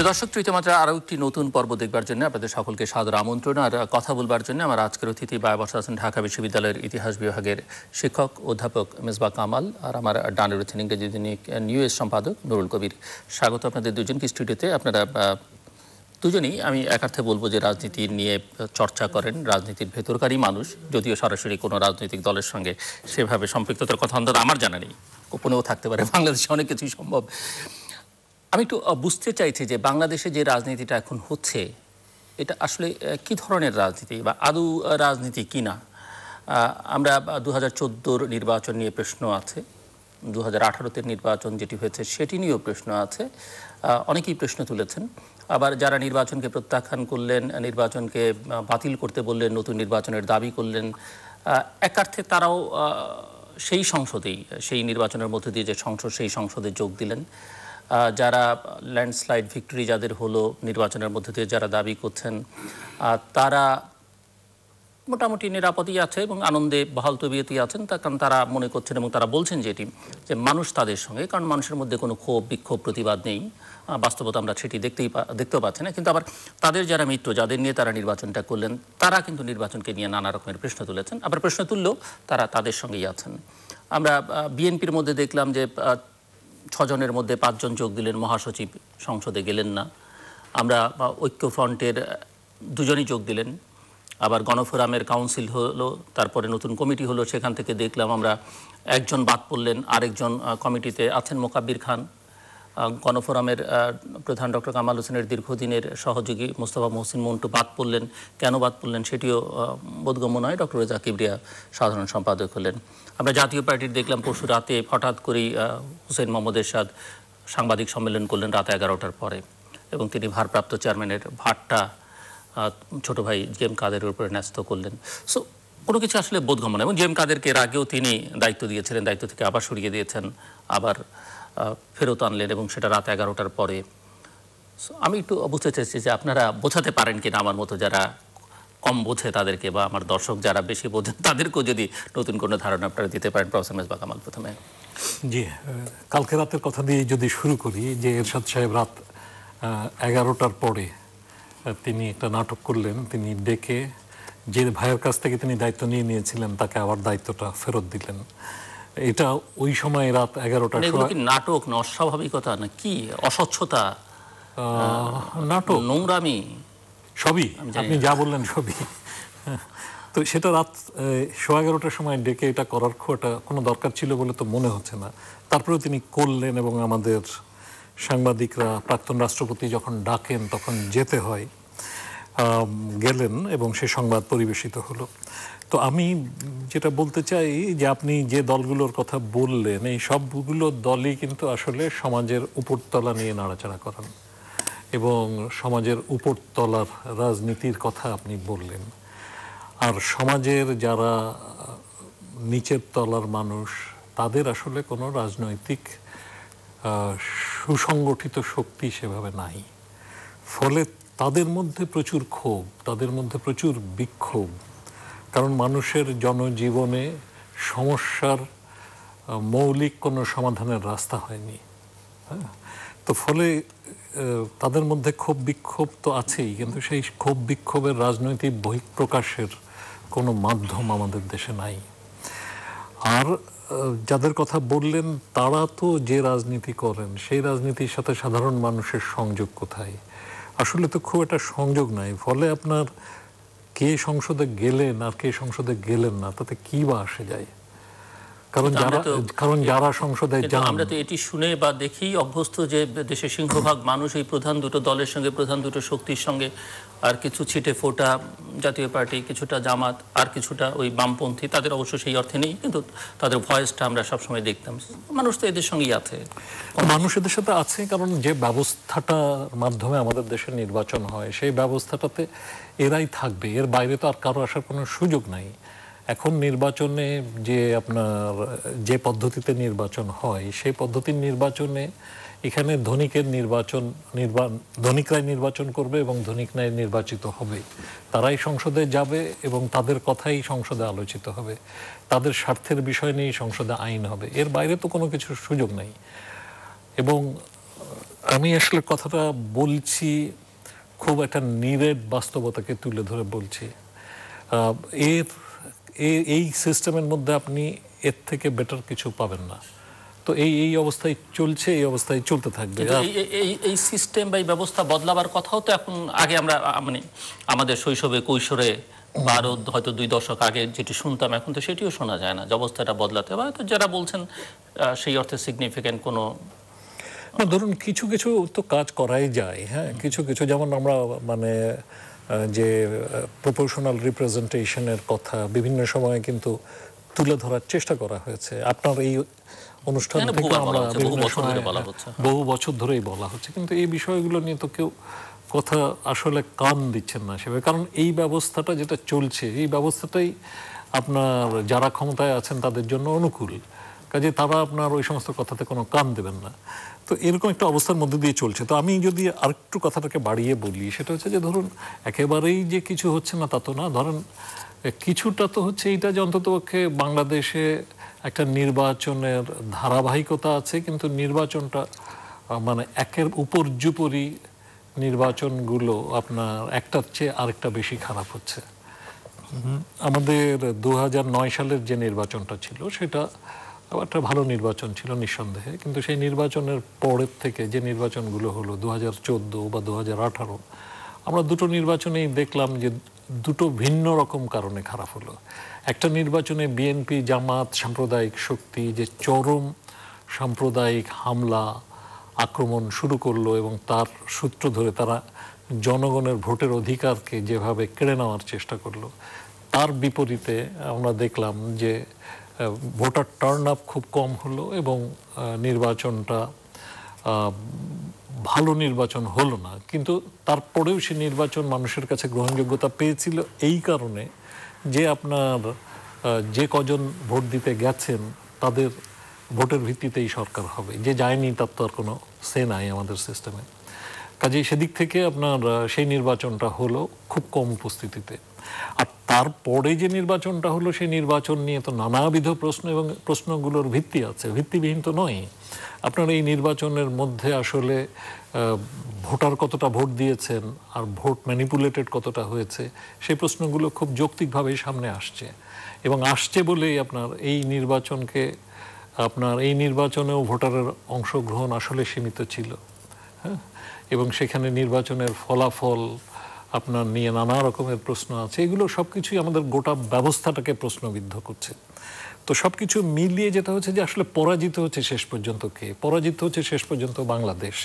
প্রিয় দর্শক তৃতীয়মাত্রা আরও একটি নতুন পর্ব দেখবার জন্য আপনাদের সকলকে সাদর আমন্ত্রণ। আর কথা বলবার জন্য আমার আজকের অতিথি বায়াবর্ষ আছেন ঢাকা বিশ্ববিদ্যালয়ের ইতিহাস বিভাগের শিক্ষক, অধ্যাপক মেজবা কামাল আর আমার ডানে রয়েছেন ইংরেজি দৈনিক নিউজ সম্পাদক নুরুল কবির। স্বাগত আপনাদের দুজনকে স্টুডিওতে। আপনারা দুজনেই আমি একার্থে বলব যে রাজনীতি নিয়ে চর্চা করেন। রাজনীতির ভেতরকারই মানুষ, যদিও সরাসরি কোনো রাজনৈতিক দলের সঙ্গে সেভাবে সম্পৃক্ততার কথা অন্তত আমার জানা নেই। গোপনেও থাকতে পারে, বাংলাদেশে অনেক কিছুই সম্ভব। আমি একটু বুঝতে চাইছি যে বাংলাদেশে যে রাজনীতিটা এখন হচ্ছে, এটা আসলে কি ধরনের রাজনীতি বা আদৌ রাজনীতি কি না আমরা দু হাজার নির্বাচন নিয়ে প্রশ্ন আছে। দু হাজার নির্বাচন যেটি হয়েছে সেটি নিয়েও প্রশ্ন আছে। অনেকেই প্রশ্ন তুলেছেন। আবার যারা নির্বাচনকে প্রত্যাখ্যান করলেন, নির্বাচনকে বাতিল করতে বললেন, নতুন নির্বাচনের দাবি করলেন একার্থে তারাও সেই সংসদেই, সেই নির্বাচনের মধ্যে দিয়ে যে সংসদ, সেই সংসদে যোগ দিলেন। যারা ল্যান্ডস্লাইড ভিক্টরি যাদের হলো নির্বাচনের মধ্যে দিয়ে যারা দাবি করছেন তারা মোটামুটি নিরাপদই আছে এবং আনন্দে বহাল তবিয়তই আছেন। তা কারণ তারা মনে করছেন এবং তারা বলছেন যেটি যে মানুষ তাদের সঙ্গে, কারণ মানুষের মধ্যে কোনো ক্ষোভ, বিক্ষোভ, প্রতিবাদ নেই। বাস্তবতা আমরা সেটি দেখতেই দেখতেও পাচ্ছি না। কিন্তু আবার তাদের যারা মিত্র, যাদের নিয়ে তারা নির্বাচনটা করলেন, তারা কিন্তু নির্বাচনকে নিয়ে নানা রকমের প্রশ্ন তুলেছেন। আবার প্রশ্ন তুললেও তারা তাদের সঙ্গেই আছেন। আমরা বিএনপির মধ্যে দেখলাম যে ছজনের মধ্যে পাঁচজন যোগ দিলেন মহাসচিব সংসদে গেলেন না। আমরা বা, ঐক্যফ্রন্টের দুজনই যোগ দিলেন। আবার গণফোরামের কাউন্সিল হলো তারপরে নতুন কমিটি হলো সেখান থেকে দেখলাম আমরা একজন বাদ পড়লেন আরেকজন কমিটিতে আছেন মোকাব্বির খান। গণফোরামের প্রধান ডক্টর কামাল হোসেনের দীর্ঘদিনের সহযোগী মোস্তফা মহসিন মন্টু বাদ পড়লেন। কেন বাদ পড়লেন সেটিও বোধগম্য নয়। ডক্টর রেজা কিবরিয়া সাধারণ সম্পাদক হলেন। আমরা জাতীয় পার্টির দেখলাম পরশু রাতে হঠাৎ করেই হুসেন মোহাম্মদ এরশাদ সাংবাদিক সম্মেলন করলেন রাত এগারোটার পরে এবং তিনি ভারপ্রাপ্ত চেয়ারম্যানের ভারটা ছোট ভাই জি এম কাদেরের উপরে ন্যস্ত করলেন। সো কোনো কিছু আসলে বোধগম্য না এবং জি এম কাদেরকে এর আগেও তিনি দায়িত্ব দিয়েছিলেন, দায়িত্ব থেকে আবার সরিয়ে দিয়েছেন, আবার ফেরত আনলেন এবং সেটা রাত এগারোটার পরে। আমি একটু বুঝতে চাইছি যে আপনারা বোঝাতে পারেন কিনা আমার মতো যারা কম বোঝে তাদেরকে বা আমার দর্শক যারা বেশি বোঝেন, তাদেরকেও যদি নতুন কোনো ধারণা আপনারা দিতে পারেন প্রফেসর মেজবা কামাল প্রথমে। জি কালকে রাতের কথা দিয়ে যদি শুরু করি, যে এরশাদ সাহেব রাত এগারোটার পরে তিনি একটা নাটক করলেন, তিনি ডেকে যে ভাইয়ের কাছ থেকে তিনি দায়িত্ব নিয়ে নিয়েছিলেন, তাকে আবার দায়িত্বটা ফেরত দিলেন। এটা ওই সময় রাত এগারোটার মানে সময় নাটক না অস্বাভাবিকতা না কি? অস্বচ্ছতা? নাটক। নোংরামি? সবই। আপনি যা বললেন সবই। তো সেটা রাত সোয়া এগারোটার সময় ডেকে এটা করার খুব একটা কোনো দরকার ছিল বলে তো মনে হচ্ছে না। তারপরেও তিনি করলেন এবং আমাদের সাংবাদিকরা প্রাক্তন রাষ্ট্রপতি যখন ডাকেন তখন যেতে হয় গেলেন এবং সে সংবাদ পরিবেশিত হলো। তো আমি যেটা বলতে চাই যে আপনি যে দলগুলোর কথা বললেন, এই সবগুলো দলই কিন্তু আসলে সমাজের উপরতলা নিয়ে নাড়াচাড়া করেন এবং সমাজের উপরতলার রাজনীতির কথা আপনি বললেন। আর সমাজের যারা নিচের তলার মানুষ, তাদের আসলে কোনো রাজনৈতিক সুসংগঠিত শক্তি সেভাবে নাই। ফলে তাদের মধ্যে প্রচুর ক্ষোভ, তাদের মধ্যে প্রচুর বিক্ষোভ। কারণ মানুষের জনজীবনে সমস্যার মৌলিক কোনো সমাধানের রাস্তা হয়নি। হ্যাঁ? তো ফলে তাদের মধ্যে ক্ষোভ বিক্ষোভ তো আছেই, কিন্তু সেই ক্ষোভ বিক্ষোভের রাজনৈতিক বহিঃপ্রকাশের কোনো মাধ্যম আমাদের দেশে নাই। আর যাদের কথা বললেন, তারা তো যে রাজনীতি করেন, সেই রাজনীতির সাথে সাধারণ মানুষের সংযোগ কোথায়? আসলে তো খুব একটা সংযোগ নাই। ফলে আপনার কে সংসদে গেলেন আর কে সংসদে গেলেন না তাতে কি বা আসে যায়? কারণ যারা কারণ যারা সংসদে যান আমরা তো এটি শুনে বা দেখেই অভ্যস্ত যে দেশের সিংহভাগ মানুষ এই প্রধান দুটো দলের সঙ্গে প্রধান দুটো শক্তির সঙ্গে আর কিছু ছিটে ফোটা জাতীয় পার্টি, কিছুটা জামাত, আর কিছুটা ওই বামপন্থী, তাদের অবশ্য সেই অর্থে নেই, কিন্তু তাদের ভয়েসটা আমরা সবসময় দেখতাম। মানুষ তো এদের সঙ্গেই আছে। মানুষ এদের সাথে আছে, কারণ যে ব্যবস্থাটার মাধ্যমে আমাদের দেশে নির্বাচন হয়, সেই ব্যবস্থাটাতে এরাই থাকবে। এর বাইরে তো আর কারও আসার কোনো সুযোগ নাই। এখন নির্বাচনে যে আপনার যে পদ্ধতিতে নির্বাচন হয়, সেই পদ্ধতির নির্বাচনে এখানে ধনিকের নির্বাচন, নির্বা, ধনিকরাই নির্বাচন করবে এবং ধনিকরাই নির্বাচিত হবে। তারাই সংসদে যাবে এবং তাদের কথাই সংসদে আলোচিত হবে। তাদের স্বার্থের বিষয় নিয়েই সংসদে আইন হবে। এর বাইরে তো কোনো কিছুর সুযোগ নেই। এবং আমি আসলে কথাটা বলছি, খুব একটা নিরেট বাস্তবতাকে তুলে ধরে বলছি। এর এই সিস্টেমের মধ্যে আপনি এর থেকে বেটার কিছু পাবেন না। তো এই এই অবস্থায় চলছে এই অবস্থায় চলতে থাকবে। এই- এই- সিস্টেম বা এই ব্যবস্থা বদলাবার কথাও তো এখন আগে আমরা মানে আমাদের শৈশবে কৈশোরে বা আরও হয়তো দুই দশক আগে যেটি শুনতাম এখন তো সেটিও শোনা যায় না যে অবস্থাটা বদলাতে। হবে হয়তো যারা বলছেন সেই অর্থে সিগনিফিক্যান্ট কোনো না ধরুন কিছু কিছু তো কাজ করাই যায় হ্যাঁ? কিছু কিছু যেমন আমরা মানে যে প্রপোর্শনাল রিপ্রেজেন্টেশনের কথা বিভিন্ন সময়ে কিন্তু তুলে ধরার চেষ্টা করা হয়েছে। আপনার এই অনুষ্ঠান থেকে আমরা বহু বছর ধরেই বলা হচ্ছে। কিন্তু এই বিষয়গুলো নিয়ে তো কেউ কথা আসলে কান দিচ্ছেন না সেভাবে। কারণ এই ব্যবস্থাটা যেটা চলছে এই ব্যবস্থাটাই আপনার যারা ক্ষমতায় আছেন তাদের জন্য অনুকূল। কাজে তারা আপনার ওই সমস্ত কথাতে কোনো কান দেবেন না। তো এরকম একটা অবস্থার মধ্যে দিয়ে চলছে। তো আমি যদি আরেকটু কথাটাকে বাড়িয়ে বলি সেটা হচ্ছে যে ধরুন একেবারেই যে কিছু হচ্ছে না তা তো না। ধরেন কিছুটা তো হচ্ছে এইটা যে অন্ততপক্ষে বাংলাদেশে একটা নির্বাচনের ধারাবাহিকতা আছে, কিন্তু নির্বাচনটা মানে একের উপর্যুপরি নির্বাচনগুলো আপনার একটার চেয়ে আরেকটা বেশি খারাপ হচ্ছে। আমাদের দু হাজার নয় সালের যে নির্বাচনটা ছিল, সেটা একটা ভালো নির্বাচন ছিল নিঃসন্দেহে, কিন্তু সেই নির্বাচনের পরের থেকে যে নির্বাচনগুলো হলো দু হাজার চোদ্দ বা দু হাজার আঠারো, আমরা দুটো নির্বাচনেই দেখলাম যে দুটো ভিন্ন রকম কারণে খারাপ হলো। একটা নির্বাচনে বিএনপি, জামাত, সাম্প্রদায়িক শক্তি যে চরম সাম্প্রদায়িক হামলা, আক্রমণ শুরু করল এবং তার সূত্র ধরে তারা জনগণের ভোটের অধিকারকে যেভাবে কেড়ে নেওয়ার চেষ্টা করল, তার বিপরীতে আমরা দেখলাম যে ভোটার টার্ন আপ খুব কম হলো এবং নির্বাচনটা ভালো নির্বাচন হলো না। কিন্তু তারপরেও সে নির্বাচন মানুষের কাছে গ্রহণযোগ্যতা পেয়েছিল এই কারণে যে আপনার যে কজন ভোট দিতে গেছেন, তাদের ভোটের ভিত্তিতেই সরকার হবে। যে যায়নি, তার তো আর কোনো সে নাই আমাদের সিস্টেমে কাজেই সেদিক থেকে আপনার সেই নির্বাচনটা হলো খুব কম উপস্থিতিতে। আর তারপরে যে নির্বাচনটা হলো, সেই নির্বাচন নিয়ে তো নানাবিধ প্রশ্ন এবং প্রশ্নগুলোর ভিত্তি আছে। ভিত্তিবিহীন তো নয়। আপনার এই নির্বাচনের মধ্যে আসলে ভোটার কতটা ভোট দিয়েছেন আর ভোট ম্যানিপুলেটেড কতটা হয়েছে, সেই প্রশ্নগুলো খুব যৌক্তিকভাবেই সামনে আসছে। এবং আসছে বলেই আপনার এই নির্বাচনকে, আপনার এই নির্বাচনেও ভোটারের অংশগ্রহণ আসলে সীমিত ছিল। হ্যাঁ? এবং সেখানে নির্বাচনের ফলাফল আপনার নিয়ে নানা রকমের প্রশ্ন আছে। এগুলো সব কিছুই আমাদের গোটা ব্যবস্থাটাকে প্রশ্নবিদ্ধ করছে। তো সব কিছু মিলিয়ে যেটা হচ্ছে যে আসলে পরাজিত হচ্ছে শেষ পর্যন্ত কে? পরাজিত হচ্ছে শেষ পর্যন্ত বাংলাদেশ।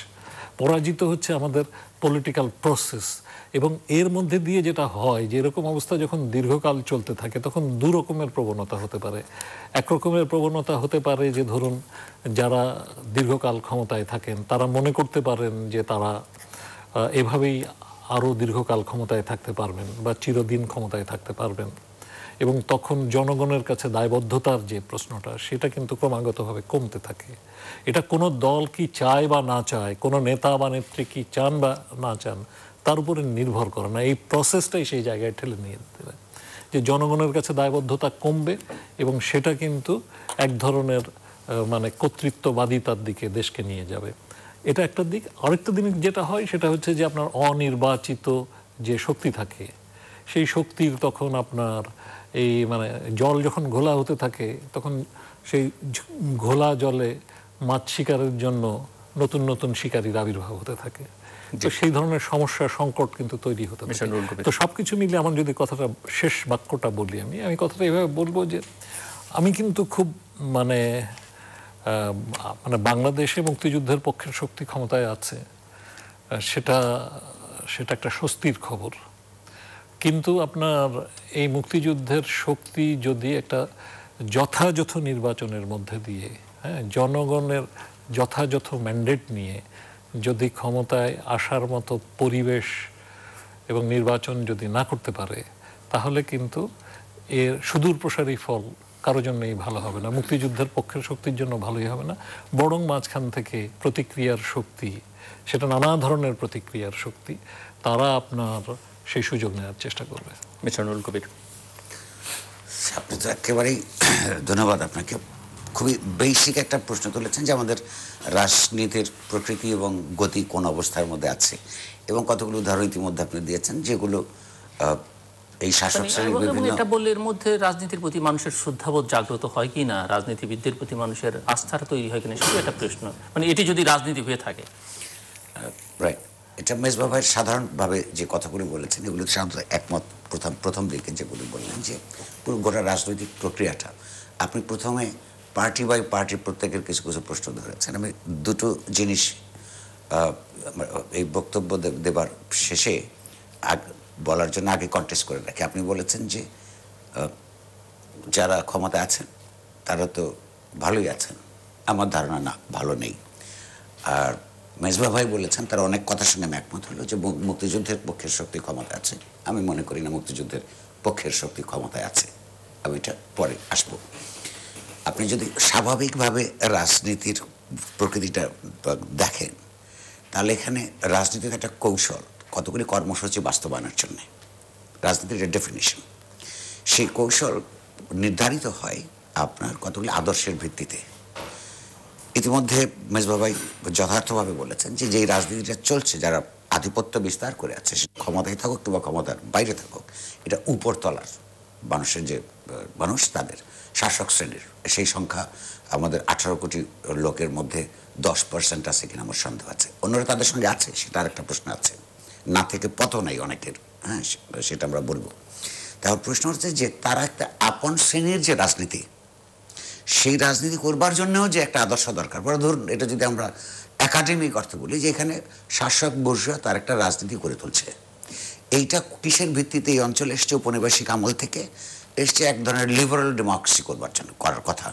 পরাজিত হচ্ছে আমাদের পলিটিক্যাল প্রসেস এবং এর মধ্যে দিয়ে যেটা হয় যে এরকম অবস্থা যখন দীর্ঘকাল চলতে থাকে, তখন দু রকমের প্রবণতা হতে পারে। এক রকমের প্রবণতা হতে পারে যে ধরুন, যারা দীর্ঘকাল ক্ষমতায় থাকেন, তারা মনে করতে পারেন যে তারা এভাবেই আরও দীর্ঘকাল ক্ষমতায় থাকতে পারবেন বা চিরদিন ক্ষমতায় থাকতে পারবেন। এবং তখন জনগণের কাছে দায়বদ্ধতার যে প্রশ্নটা, সেটা কিন্তু ক্রমাগতভাবে কমতে থাকে। এটা কোনো দল কি চায় বা না চায়, কোনো নেতা বা নেত্রী কি চান বা না চান, তার উপরে নির্ভর করে না। এই প্রসেসটাই সেই জায়গায় ঠেলে নিয়ে দেবে যে জনগণের কাছে দায়বদ্ধতা কমবে এবং সেটা কিন্তু এক ধরনের মানে কর্তৃত্ববাদিতার দিকে দেশকে নিয়ে যাবে। এটা একটা দিক। আরেকটা দিক যেটা হয় সেটা হচ্ছে যে আপনার অনির্বাচিত যে শক্তি থাকে সেই শক্তির তখন আপনার এই মানে জল যখন ঘোলা হতে থাকে তখন সেই ঘোলা জলে মাছ শিকারের জন্য নতুন নতুন শিকারীর আবির্ভাব হতে থাকে। তো সেই ধরনের সমস্যা সংকট কিন্তু তৈরি হতে থাকে। তো সবকিছু মিলে আমার যদি কথাটা শেষ বাক্যটা বলি আমি আমি কথাটা এভাবে বলব যে আমি কিন্তু খুব মানে মানে বাংলাদেশে মুক্তিযুদ্ধের পক্ষের শক্তি ক্ষমতায় আছে সেটা সেটা একটা স্বস্তির খবর। কিন্তু আপনার এই মুক্তিযুদ্ধের শক্তি যদি একটা যথাযথ নির্বাচনের মধ্যে দিয়ে হ্যাঁ জনগণের যথাযথ ম্যান্ডেট নিয়ে যদি ক্ষমতায় আসার মতো পরিবেশ এবং নির্বাচন যদি না করতে পারে, তাহলে কিন্তু এর সুদূর প্রসারী ফল কারও জন্যই ভালো হবে না মুক্তিযুদ্ধের পক্ষের শক্তির জন্য ভালোই হবে না বরং মাঝখান থেকে প্রতিক্রিয়ার শক্তি সেটা নানা ধরনের প্রতিক্রিয়ার শক্তি তারা আপনার সেই সুযোগ নেওয়ার চেষ্টা করবে। Mission rule Kabir. আপনি তো একেবারেই ধন্যবাদ আপনাকে। খুবই বেসিক একটা প্রশ্ন তুলেছেন যে আমাদের রাজনীতির প্রকৃতি এবং গতি কোন অবস্থার মধ্যে আছে এবং কতগুলো উদাহরণ ইতিমধ্যে আপনি দিয়েছেন যেগুলো এই শাসক মানে শ্রেণির বিভিন্ন এটা বললে এর মধ্যে রাজনীতির প্রতি মানুষের শ্রদ্ধাবোধ জাগ্রত হয় কি না? রাজনীতিবিদদের প্রতি মানুষের আস্থার তৈরি হয় কিনা সেটা একটা প্রশ্ন। মানে এটি যদি রাজনীতি হয়ে থাকে। রাইট এটা মেজবা ভাই সাধারণভাবে যে কথাগুলি বলেছেন এগুলো সাধারণত একমত। প্রথম প্রথম দিকে যেগুলো বললেন যে পুরো গোটা রাজনৈতিক প্রক্রিয়াটা আপনি প্রথমে পার্টি বাই পার্টি প্রত্যেকের কিছু কিছু প্রশ্ন ধরেছেন। আমি দুটো জিনিস আহ, এই বক্তব্য দেবার শেষে বলার জন্য আগে কন্টেস্ট করে রাখি। আপনি বলেছেন যে যারা ক্ষমতা আছেন, তারা তো ভালোই আছেন। আমার ধারণা না, ভালো নেই। আর মেজবা ভাই বলেছেন, তার অনেক কথার সঙ্গে আমি একমত হলো যে মুক্তিযুদ্ধের পক্ষের শক্তি ক্ষমতা আছে। আমি মনে করি না মুক্তিযুদ্ধের পক্ষের শক্তি ক্ষমতায় আছে। আমি এটা পরে আসব। আপনি যদি স্বাভাবিকভাবে রাজনীতির প্রকৃতিটা দেখেন, তাহলে এখানে রাজনীতির একটা কৌশল কতগুলি কর্মসূচি বাস্তবায়নের জন্য। রাজনীতির ডেফিনিশন সেই কৌশল নির্ধারিত হয় আপনার কতগুলি আদর্শের ভিত্তিতে। ইতিমধ্যে মেজবাবাই যথার্থভাবে বলেছেন যে, যেই রাজনীতিটা চলছে, যারা আধিপত্য বিস্তার করে আছে, সে ক্ষমতায় থাকুক কিংবা ক্ষমতার বাইরে থাকুক, এটা উপরতলার মানুষের যে মানুষ, তাদের শাসক শ্রেণির, সেই সংখ্যা আমাদের আঠারো কোটি লোকের মধ্যে দশ পার্সেন্ট আছে কিনা আমার সন্দেহ আছে। অন্যরা তাদের সঙ্গে আছে, সেটা আর একটা প্রশ্ন আছে। না থেকে পত নাই অনেকের হ্যাঁ সেটা আমরা বলব। তাহলে প্রশ্ন হচ্ছে যে তারা একটা আপন শ্রেণির যে রাজনীতি, সেই রাজনীতি করবার জন্যও যে একটা আদর্শ দরকার। বড় ধরুন, এটা যদি আমরা একাডেমিক অর্থে বলি যে এখানে শাসক বর্ষীয় তার একটা রাজনীতি করে তুলছে। এইটা কিসের ভিত্তিতে এই অঞ্চলে এসছে উপনিবেশিক আমল থেকে, এসছে এক ধরনের লিবারাল ডেমোক্রেসি করবার জন্য, করার কথা।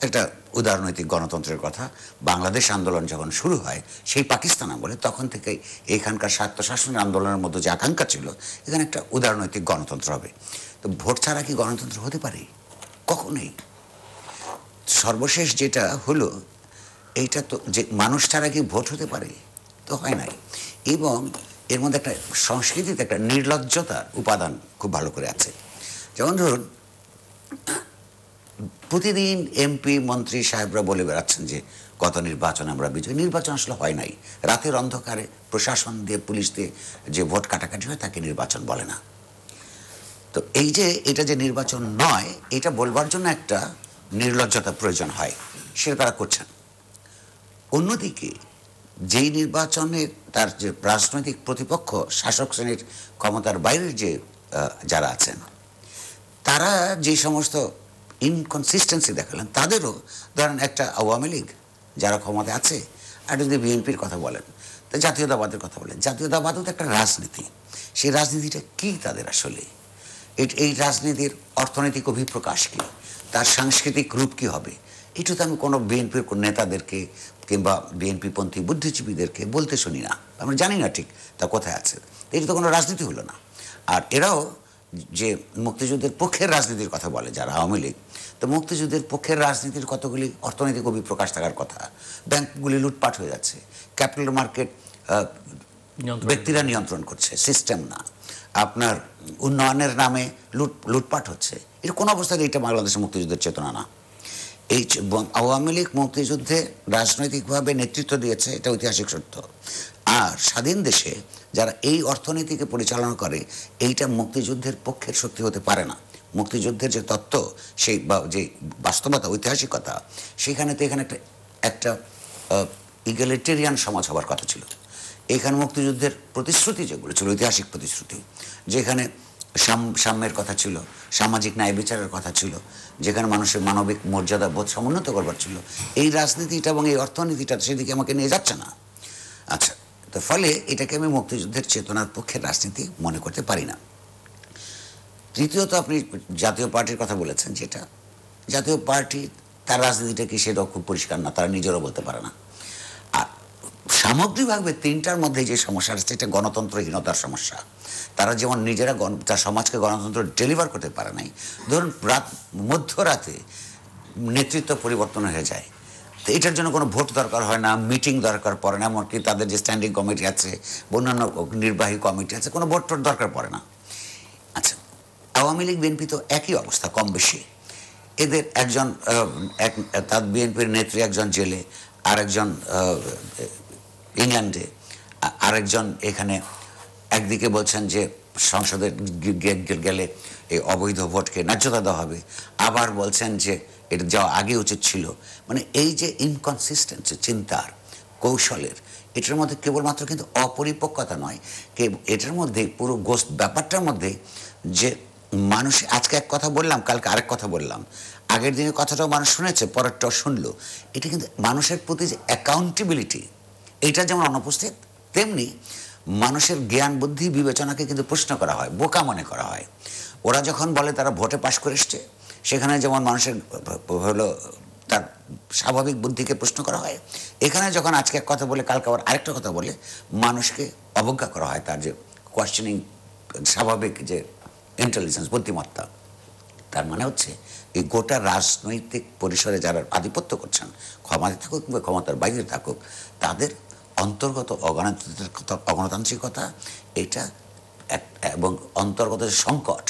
একটা উদারনৈতিক গণতন্ত্রের কথা, বাংলাদেশ আন্দোলন যখন শুরু হয়, সেই পাকিস্তান আমলে তখন থেকে এইখানকার স্বায়ত্তশাসনের আন্দোলনের মধ্যে যে আকাঙ্ক্ষা ছিল, এখানে একটা উদারনৈতিক গণতন্ত্র হবে। তো ভোট ছাড়া কি গণতন্ত্র হতে পারে? কখনোই। সর্বশেষ যেটা হলো, এইটা তো যে মানুষ ছাড়া কি ভোট হতে পারে, তো হয় নাই। এবং এর মধ্যে একটা সংস্কৃতিতে একটা নির্লজ্জতার উপাদান খুব ভালো করে আছে। যেমন ধরুন প্রতিদিন এমপি, মন্ত্রী সাহেবরা বলে বেড়াচ্ছেন যে, গত নির্বাচন আমরা বিজয়। নির্বাচন আসলে হয় নাই। রাতের অন্ধকারে প্রশাসন দিয়ে, পুলিশ দিয়ে যে ভোট কাটাকাটি হয়, তাকে নির্বাচন বলে না। তো এই যে, এটা যে নির্বাচন নয়, এটা বলবার জন্য একটা নির্লজ্জতা প্রয়োজন হয়। সেটা তারা করছেন। অন্যদিকে, যেই নির্বাচনে তার যে রাজনৈতিক প্রতিপক্ষ, শাসক শ্রেণির ক্ষমতার বাইরের যে যারা আছেন, তারা যে সমস্ত ইনকনসিস্টেন্সি দেখালেন, তাদেরও ধরেন একটা আওয়ামী লীগ যারা ক্ষমতায় আছে আর যদি বিএনপির কথা বলেন, তো জাতীয়তাবাদের কথা বলেন, জাতীয়তাবাদও তো একটা রাজনীতি। সেই রাজনীতিটা কি তাদের আসলে? এই- এই রাজনীতির অর্থনৈতিক অভিপ্রকাশ কী? তার সাংস্কৃতিক রূপ কি হবে? এটা তো আমি কোনো বিএনপির নেতাদেরকে কিংবা বিএনপি পন্থী বুদ্ধিজীবীদেরকে বলতে শুনি না। আমরা জানি না ঠিক তা কোথায় আছে। এটা তো কোনো রাজনীতি হলো না। আর এরাও যে মুক্তিযুদ্ধের পক্ষের রাজনীতির কথা বলে যারা আওয়ামী লীগ তো মুক্তিযুদ্ধের পক্ষের রাজনীতির কতগুলি অর্থনৈতিক অভিপ্রকাশ থাকার কথা? ব্যাংকগুলি লুটপাট হয়ে যাচ্ছে ক্যাপিটাল মার্কেট ব্যক্তিরা নিয়ন্ত্রণ করছে সিস্টেম না। আপনার উন্নয়নের নামে লুট লুটপাট হচ্ছে। এর কোন অবস্থাতে এটা বাংলাদেশের মুক্তিযুদ্ধের চেতনা না। এই আওয়ামী লীগ মুক্তিযুদ্ধে রাজনৈতিকভাবে নেতৃত্ব দিয়েছে এটা ঐতিহাসিক সত্য। আর স্বাধীন দেশে যারা এই অর্থনীতিকে পরিচালনা করে, এইটা মুক্তিযুদ্ধের পক্ষের শক্তি হতে পারে না। মুক্তিযুদ্ধের যে তত্ত্ব, সেই বা যে বাস্তবতা, ঐতিহাসিকতা, সেখানে তো এখানে একটা একটা ইগালিটেরিয়ান সমাজ হওয়ার কথা ছিল। এখানে মুক্তিযুদ্ধের প্রতিশ্রুতি যেগুলো ছিল, ঐতিহাসিক প্রতিশ্রুতি, যেখানে সাম- সাম্যের কথা ছিল, সামাজিক ন্যায় বিচারের কথা ছিল, যেখানে মানুষের মানবিক মর্যাদা বোধ সমুন্নত করবার ছিল, এই রাজনীতিটা এবং এই অর্থনীতিটা সেদিকে আমাকে নিয়ে যাচ্ছে না। আচ্ছা তো ফলে এটাকে আমি মুক্তিযুদ্ধের চেতনার পক্ষে রাজনীতি মনে করতে পারি না। তৃতীয়ত আপনি জাতীয় পার্টির কথা বলেছেন যেটা। জাতীয় পার্টি তার রাজনীতিটা কি সেটাও খুব পরিষ্কার না, তারা নিজেরও বলতে পারে না। আর সামগ্রিকভাবে তিনটার মধ্যে যে সমস্যা আছে এটা গণতন্ত্রহীনতার সমস্যা। তারা যেমন নিজেরা গণ- তার সমাজকে গণতন্ত্র ডেলিভার করতে পারে নাই। ধরুন রাত মধ্যরাতে নেতৃত্ব পরিবর্তন হয়ে যায়। তো এটার জন্য কোনো ভোট দরকার হয় না, মিটিং দরকার পড়ে না, এমনকি তাদের যে স্ট্যান্ডিং কমিটি আছে অন্যান্য নির্বাহী কমিটি আছে, কোনো ভোট দরকার পড়ে না। আচ্ছা আওয়ামী লীগ, বিএনপি তো একই অবস্থা, কম বেশি। এদের একজন এক, তার বিএনপির নেত্রী একজন জেলে, আরেকজন ইংল্যান্ডে আরেকজন এখানে একদিকে বলছেন যে সংসদে গেলে এই অবৈধ ভোটকে ন্যায্যতা দেওয়া হবে। আবার বলছেন যে এটা যাওয়া আগে উচিত ছিল। মানে এই যে ইনকনসিস্টেন্সি চিন্তার কৌশলের, এটার মধ্যে কেবলমাত্র কিন্তু অপরিপক্কতা নয় কে এটার মধ্যে পুরো গোস্ত ব্যাপারটার মধ্যে যে মানুষ, আজকে এক কথা বললাম, কালকে আরেক কথা বললাম। আগের দিনের কথাটাও মানুষ শুনেছে, পরেরটাও শুনলো। এটা কিন্তু মানুষের প্রতি যে অ্যাকাউন্টেবিলিটি এটা যেমন অনুপস্থিত, তেমনি মানুষের জ্ঞান, বুদ্ধি, বিবেচনাকে কিন্তু প্রশ্ন করা হয়, বোকা মনে করা হয়। ওরা যখন বলে তারা ভোটে পাশ করে এসছে, সেখানে যেমন মানুষের হলো তার স্বাভাবিক বুদ্ধিকে প্রশ্ন করা হয়, এখানে যখন আজকে এক কথা বলে, কালকে আবার আরেকটা কথা বলে, মানুষকে অবজ্ঞা করা হয় তার যে কোয়েশ্চেনিং স্বাভাবিক যে ইন্টেলিজেন্স বুদ্ধিমত্তা। তার মানে হচ্ছে, এই গোটা রাজনৈতিক পরিসরে যারা আধিপত্য করছেন ক্ষমতায় থাকুক কিংবা ক্ষমতার বাইরে থাকুক, তাদের অন্তর্গত অগণতান্ত্রিকতা অগণতান্ত্রিকতা, এটা এবং অন্তর্গত সংকট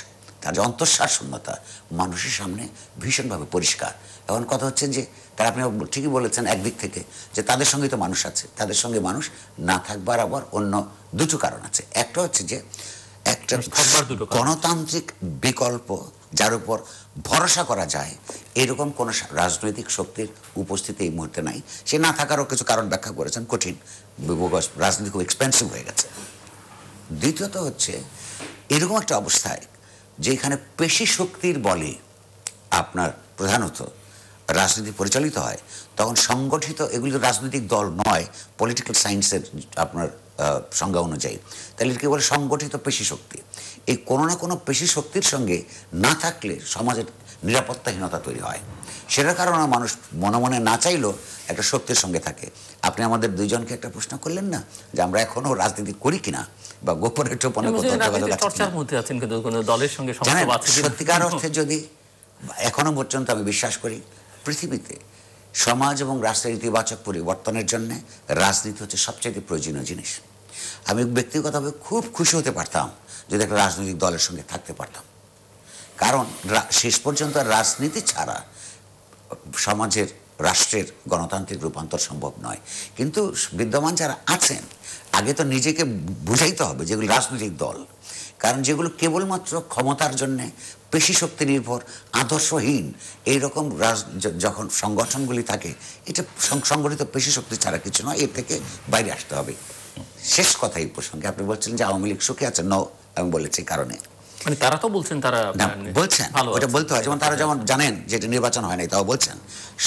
তার যে অন্তঃসার শূন্যতা মানুষের সামনে ভীষণভাবে পরিষ্কার। এখন কথা হচ্ছে যে তারা আপনি ঠিকই বলেছেন একদিক থেকে যে তাদের সঙ্গে তো মানুষ আছে তাদের সঙ্গে মানুষ না থাকবার আবার অন্য দুটো কারণ আছে। একটা হচ্ছে যে একটা দুটো গণতান্ত্রিক বিকল্প যার উপর ভরসা করা যায় এরকম কোন রাজনৈতিক শক্তির উপস্থিতি এই মুহূর্তে নাই। সে না থাকারও কিছু কারণ ব্যাখ্যা করেছেন কঠিন রাজনীতি খুব এক্সপেন্সিভ হয়ে গেছে। দ্বিতীয়ত হচ্ছে এরকম একটা অবস্থায় যেখানে পেশি শক্তির বলে আপনার প্রধানত রাজনীতি পরিচালিত হয়, তখন সংগঠিত এগুলি তো রাজনৈতিক দল নয় পলিটিক্যাল সায়েন্সের আপনার সংজ্ঞা অনুযায়ী। তাহলে একে বলে সংগঠিত পেশি শক্তি। এই কোনো না কোনো পেশি শক্তির সঙ্গে না থাকলে সমাজের নিরাপত্তাহীনতা তৈরি হয়। সেটার কারণে মানুষ মনে মনে না চাইলেও একটা শক্তির সঙ্গে থাকে। আপনি আমাদের দুইজনকে একটা প্রশ্ন করলেন না যে আমরা এখনও রাজনীতি করি কিনা? বা গোপনে টোপনে চর্চার মধ্যে আছেন কিন্তু কোনো দলের সঙ্গে সত্যিকার অর্থে যদি এখনও পর্যন্ত আমি বিশ্বাস করি পৃথিবীতে সমাজ এবং রাষ্ট্রের ইতিবাচক পরিবর্তনের জন্য রাজনীতি হচ্ছে সবচেয়ে প্রয়োজনীয় জিনিস। আমি ব্যক্তিগতভাবে খুব খুশি হতে পারতাম যদি একটা রাজনৈতিক দলের সঙ্গে থাকতে পারতাম। কারণ শেষ পর্যন্ত রাজনীতি ছাড়া সমাজের রাষ্ট্রের গণতান্ত্রিক রূপান্তর সম্ভব নয়। কিন্তু বিদ্যমান যারা আছেন আগে তো নিজেকে বুঝাইতে হবে যেগুলো রাজনৈতিক দল। কারণ যেগুলো কেবলমাত্র ক্ষমতার জন্যে পেশি শক্তি নির্ভর আদর্শহীন এইরকম রাজ যখন সংগঠনগুলি থাকে এটা সংগঠিত পেশি শক্তি ছাড়া কিছু নয় এর থেকে বাইরে আসতে হবে। শেষ কথা এই প্রসঙ্গে। আপনি বলছিলেন যে আওয়ামী লীগ সুখে আছে? ন আমি বলেছি কারণে। মানে তারা তো বলছেন তারা মানে বলছেন। ওটা বলতে হয়। যেমন তারা যেমন জানেন যে এটা নির্বাচন হয় নাই তাও বলছেন।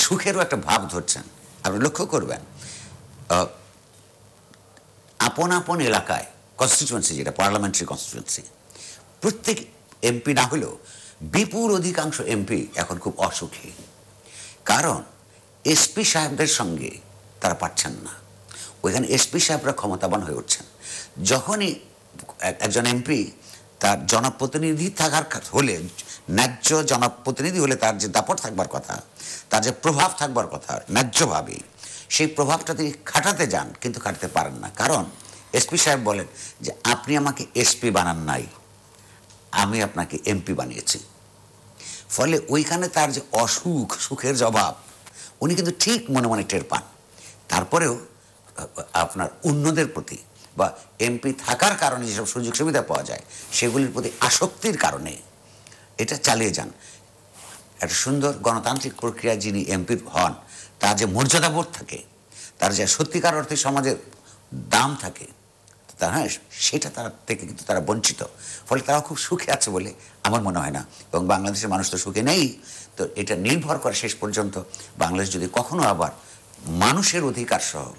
সুখেরও একটা ভাব ধরছেন। আপনি লক্ষ্য করবেন আপন আপন এলাকায় কনস্টিটিউয়েন্সি যেটা পার্লামেন্টারি কনস্টিটিউয়েন্সি প্রত্যেক এমপি না হলেও বিপুল অধিকাংশ এমপি এখন খুব অসুখী। কারণ এসপি সাহেবদের সঙ্গে তারা পারছেন না। ওইখানে এসপি সাহেবরা ক্ষমতাবান হয়ে উঠছেন। যখনই একজন এমপি তার জনপ্রতিনিধি থাকার হলে, ন্যায্য জনপ্রতিনিধি হলে তার যে দাপট থাকবার কথা, তার যে প্রভাব থাকবার কথা, ন্যায্যভাবে সেই প্রভাবটা তিনি খাটাতে যান, কিন্তু খাটাতে পারেন না। কারণ এসপি সাহেব বলেন যে, আপনি আমাকে এসপি বানান নাই, আমি আপনাকে এমপি বানিয়েছি। ফলে ওইখানে তার যে অসুখ, সুখের জবাব, উনি কিন্তু ঠিক মনে মনে টের পান। তারপরেও আপনার অন্যদের প্রতি বা এমপি থাকার কারণে যেসব সুযোগ সুবিধা পাওয়া যায়, সেগুলির প্রতি আসক্তির কারণে এটা চালিয়ে যান। একটা সুন্দর গণতান্ত্রিক প্রক্রিয়া যিনি এমপি হন তার যে মর্যাদাবোধ থাকে, তার যে সত্যিকার অর্থে সমাজের দাম থাকে, তা হ্যাঁ সেটা তার থেকে কিন্তু তারা বঞ্চিত। ফলে তারা খুব সুখে আছে বলে আমার মনে হয় না। এবং বাংলাদেশের মানুষ তো সুখে নেই। তো এটা নির্ভর করে শেষ পর্যন্ত। বাংলাদেশ যদি কখনো আবার মানুষের অধিকার সহ,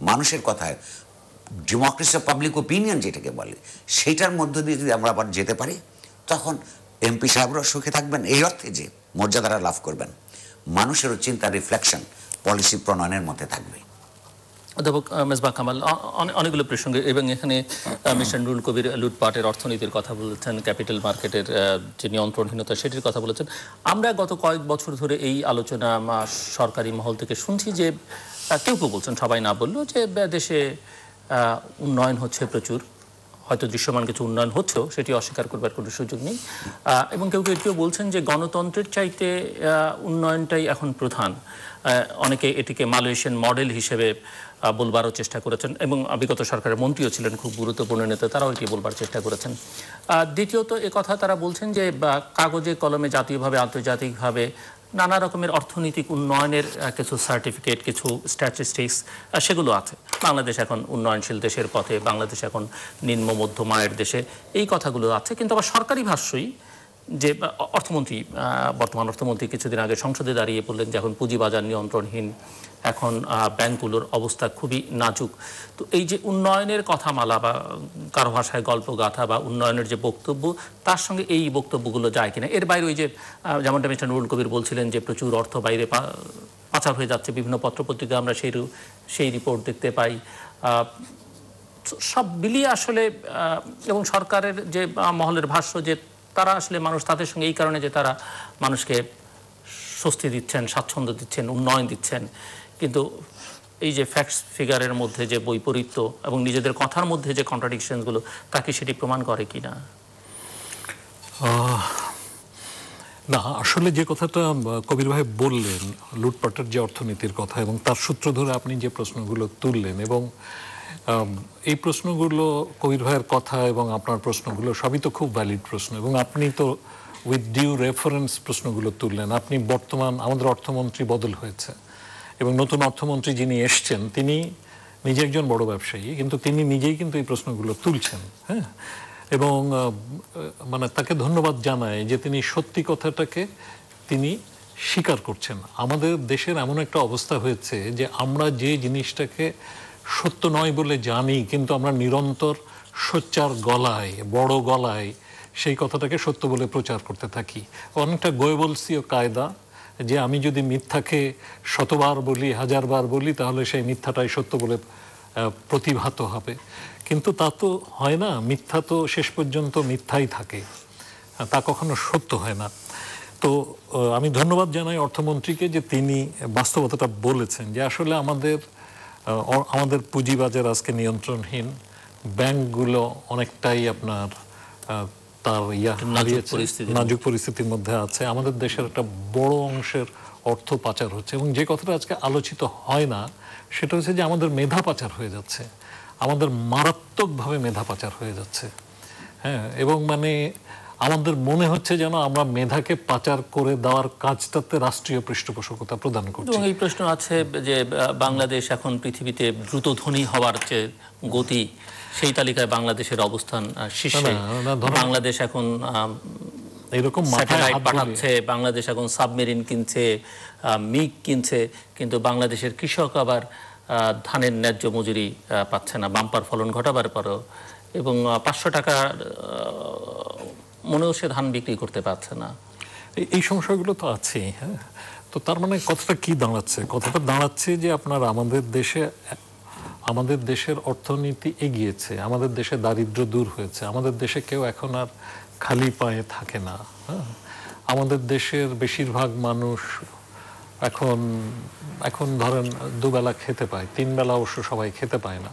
মানুষের কথায় ডেমোক্রেসি পাবলিক ওপিনিয়ন যেটাকে বলে, সেটার মধ্য দিয়ে যদি আমরা আবার যেতে পারি, তখন এমপি সাহেবরাও সুখে থাকবেন। এই অর্থে যে মর্যাদারা লাভ করবেন। মানুষেরও চিন্তা রিফ্লেকশন পলিসি প্রণয়নের মধ্যে থাকবে। অধ্যাপক আহ, মেজবাহ কামাল অনেকগুলো প্রসঙ্গে এবং এখানে মিস্টার রুল কবির লুটপাটের অর্থনীতির কথা বলেছেন ক্যাপিটাল মার্কেটের যে নিয়ন্ত্রণহীনতা সেটির কথা বলেছেন। আমরা গত কয়েক বছর ধরে এই আলোচনা সরকারি মহল থেকে শুনছি যে কেউ কেউ বলছেন সবাই না বললেও যে দেশে উন্নয়ন হচ্ছে প্রচুর। হয়তো দৃশ্যমান কিছু উন্নয়ন হচ্ছেও, সেটি অস্বীকার করবার কোনো সুযোগ নেই। এবং কেউ কেউ এটিও বলছেন যে গণতন্ত্রের চাইতে উন্নয়নটাই এখন প্রধান। অনেকে এটিকে মালয়েশিয়ান মডেল হিসেবে বলবারও চেষ্টা করেছেন এবং বিগত সরকারের মন্ত্রীও ছিলেন খুব গুরুত্বপূর্ণ নেতা, তারাও এটি বলবার চেষ্টা করেছেন। দ্বিতীয়ত কথা তারা বলছেন যে কাগজে, কলমে জাতীয়ভাবে, আন্তর্জাতিকভাবে নানা রকমের অর্থনৈতিক উন্নয়নের কিছু সার্টিফিকেট কিছু স্ট্যাটিস্টিক্স সেগুলো আছে। বাংলাদেশ এখন উন্নয়নশীল দেশের পথে, বাংলাদেশ এখন নিম্ন মধ্যম আয়ের দেশে, এই কথাগুলো আছে। কিন্তু আবার সরকারি ভাষ্যই যে অর্থমন্ত্রী বর্তমান অর্থমন্ত্রী কিছুদিন আগে সংসদে দাঁড়িয়ে পড়লেন যে, এখন পুঁজিবাজার নিয়ন্ত্রণহীন এখন ব্যাংকগুলোর অবস্থা খুবই নাজুক। তো এই যে উন্নয়নের কথামালা বা কারও ভাষায় গল্প গাথা বা উন্নয়নের যে বক্তব্য, তার সঙ্গে এই বক্তব্যগুলো যায় কিনা? এর বাইরে ওই যে যেমনটা মিস্টার নুরুল কবির বলছিলেন যে প্রচুর অর্থ বাইরে পাচার হয়ে যাচ্ছে, বিভিন্ন পত্রপত্রিকা আমরা সেই সেই রিপোর্ট দেখতে পাই। সব মিলিয়ে আসলে এবং সরকারের যে মহলের ভাষ্য যে তারা আসলে মানুষ তাদের সঙ্গে এই কারণে যে তারা মানুষকে স্বস্তি দিচ্ছেন, স্বাচ্ছন্দ্য দিচ্ছেন, উন্নয়ন দিচ্ছেন কিন্তু এই যে ফ্যাক্টস ফিগারের মধ্যে যে বৈপরীত্য এবং নিজেদের কথার মধ্যে যে কন্ট্রাডিকশনগুলো তাকে সেটি প্রমাণ করে কি না না, আসলে যে কথাটা কবির ভাই বললেন, লুটপাটের যে অর্থনীতির কথা এবং তার সূত্র ধরে আপনি যে প্রশ্নগুলো তুললেন এবং এই প্রশ্নগুলো কবির ভাইয়ের কথা এবং আপনার প্রশ্নগুলো সবই তো খুব ভ্যালিড প্রশ্ন এবং আপনি তো উইথ ডিউ রেফারেন্স প্রশ্নগুলো তুললেন। আপনি বর্তমান, আমাদের অর্থমন্ত্রী বদল হয়েছে। এবং নতুন অর্থমন্ত্রী যিনি এসছেন, তিনি নিজে একজন বড় ব্যবসায়ী, কিন্তু তিনি নিজেই কিন্তু এই প্রশ্নগুলো তুলছেন হ্যাঁ? এবং মানে তাকে ধন্যবাদ জানায় যে তিনি সত্যি কথাটাকে তিনি স্বীকার করছেন। আমাদের দেশের এমন একটা অবস্থা হয়েছে যে আমরা যে জিনিসটাকে সত্য নয় বলে জানি, কিন্তু আমরা নিরন্তর সোচ্চার গলায়, বড় গলায় সেই কথাটাকে সত্য বলে প্রচার করতে থাকি। অনেকটা গোয়েবলসীয় কায়দা যে আমি যদি মিথ্যাকে শতবার বলি, হাজারবার বলি, তাহলে সেই মিথ্যাটাই সত্য বলে প্রতিভাত হবে। কিন্তু তা তো হয় না। মিথ্যা তো শেষ পর্যন্ত মিথ্যাই থাকে। তা কখনো সত্য হয় না। তো আমি ধন্যবাদ জানাই অর্থমন্ত্রীকে যে তিনি বাস্তবতাটা বলেছেন যে আসলে আমাদের আমাদের পুঁজিবাজার আজকে নিয়ন্ত্রণহীন। ব্যাংকগুলো অনেকটাই আপনার তার ইয়া নাজুক পরিস্থিতির নাজুক পরিস্থিতির মধ্যে আছে। আমাদের দেশের একটা বড় অংশের অর্থ পাচার হচ্ছে এবং যে কথাটা আজকে আলোচিত হয় না সেটা হচ্ছে যে আমাদের মেধা পাচার হয়ে যাচ্ছে। আমাদের মারাত্মকভাবে মেধা পাচার হয়ে যাচ্ছে। হ্যাঁ এবং মানে আমাদের মনে হচ্ছে যেন আমরা মেধাকে পাচার করে দেওয়ার কাজটাতে রাষ্ট্রীয় পৃষ্ঠপোষকতা প্রদান করছি। এবং এই প্রশ্ন আছে যে বাংলাদেশ এখন পৃথিবীতে দ্রুত ধনী হওয়ার যে গতি সেই তালিকায় বাংলাদেশের অবস্থান শীর্ষে। বাংলাদেশ এখন এরকম স্যাটেলাইট পাঠাচ্ছে বাংলাদেশ এখন সাবমেরিন কিনছে মিগ কিনছে কিন্তু বাংলাদেশের কৃষক আবার ধানের ন্যায্য মজুরি পাচ্ছে না। বাম্পার ফলন ঘটাবার পরও। এবং পাঁচশো টাকা মনেও সে ধান বিক্রি করতে পারছে না। এই- সমস্যাগুলো তো আছেই হ্যাঁ? তো তার মানে কথাটা কি দাঁড়াচ্ছে? কথাটা দাঁড়াচ্ছে যে আপনার আমাদের দেশে আমাদের দেশের অর্থনীতি এগিয়েছে, আমাদের দেশে দারিদ্র দূর হয়েছে, আমাদের দেশে কেউ এখন আর খালি পায়ে থাকে না হ্যাঁ? আমাদের দেশের বেশিরভাগ মানুষ এখন এখন ধরেন দুবেলা খেতে পায় তিন বেলা অবশ্য সবাই খেতে পায় না,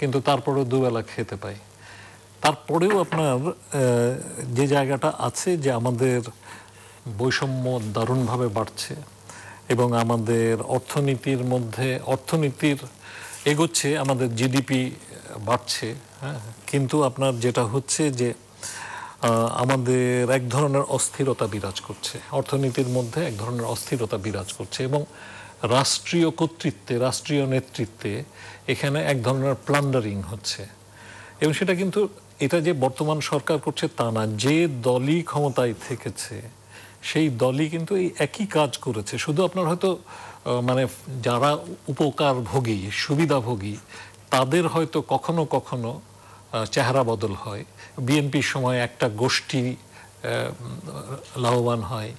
কিন্তু তারপরেও দুবেলা খেতে পায়। তারপরেও আপনার যে জায়গাটা আছে যে আমাদের বৈষম্য দারুণভাবে বাড়ছে এবং আমাদের অর্থনীতির মধ্যে, অর্থনীতির এগোচ্ছে, আমাদের জিডিপি বাড়ছে হ্যাঁ? কিন্তু আপনার যেটা হচ্ছে যে আমাদের এক ধরনের অস্থিরতা বিরাজ করছে। অর্থনীতির মধ্যে এক ধরনের অস্থিরতা বিরাজ করছে এবং রাষ্ট্রীয় কর্তৃত্বে, রাষ্ট্রীয় নেতৃত্বে এখানে এক ধরনের প্লান্ডারিং হচ্ছে। এবং সেটা কিন্তু, এটা যে বর্তমান সরকার করছে তা না, যে দলই ক্ষমতায় থেকেছে, সেই দলই কিন্তু এই একই কাজ করেছে। শুধু আপনার হয়তো মানে যারা উপকারভোগী, সুবিধাভোগী, তাদের হয়তো কখনো কখনো চেহারা বদল হয়। বিএনপির সময় একটা গোষ্ঠী লাভবান হয়।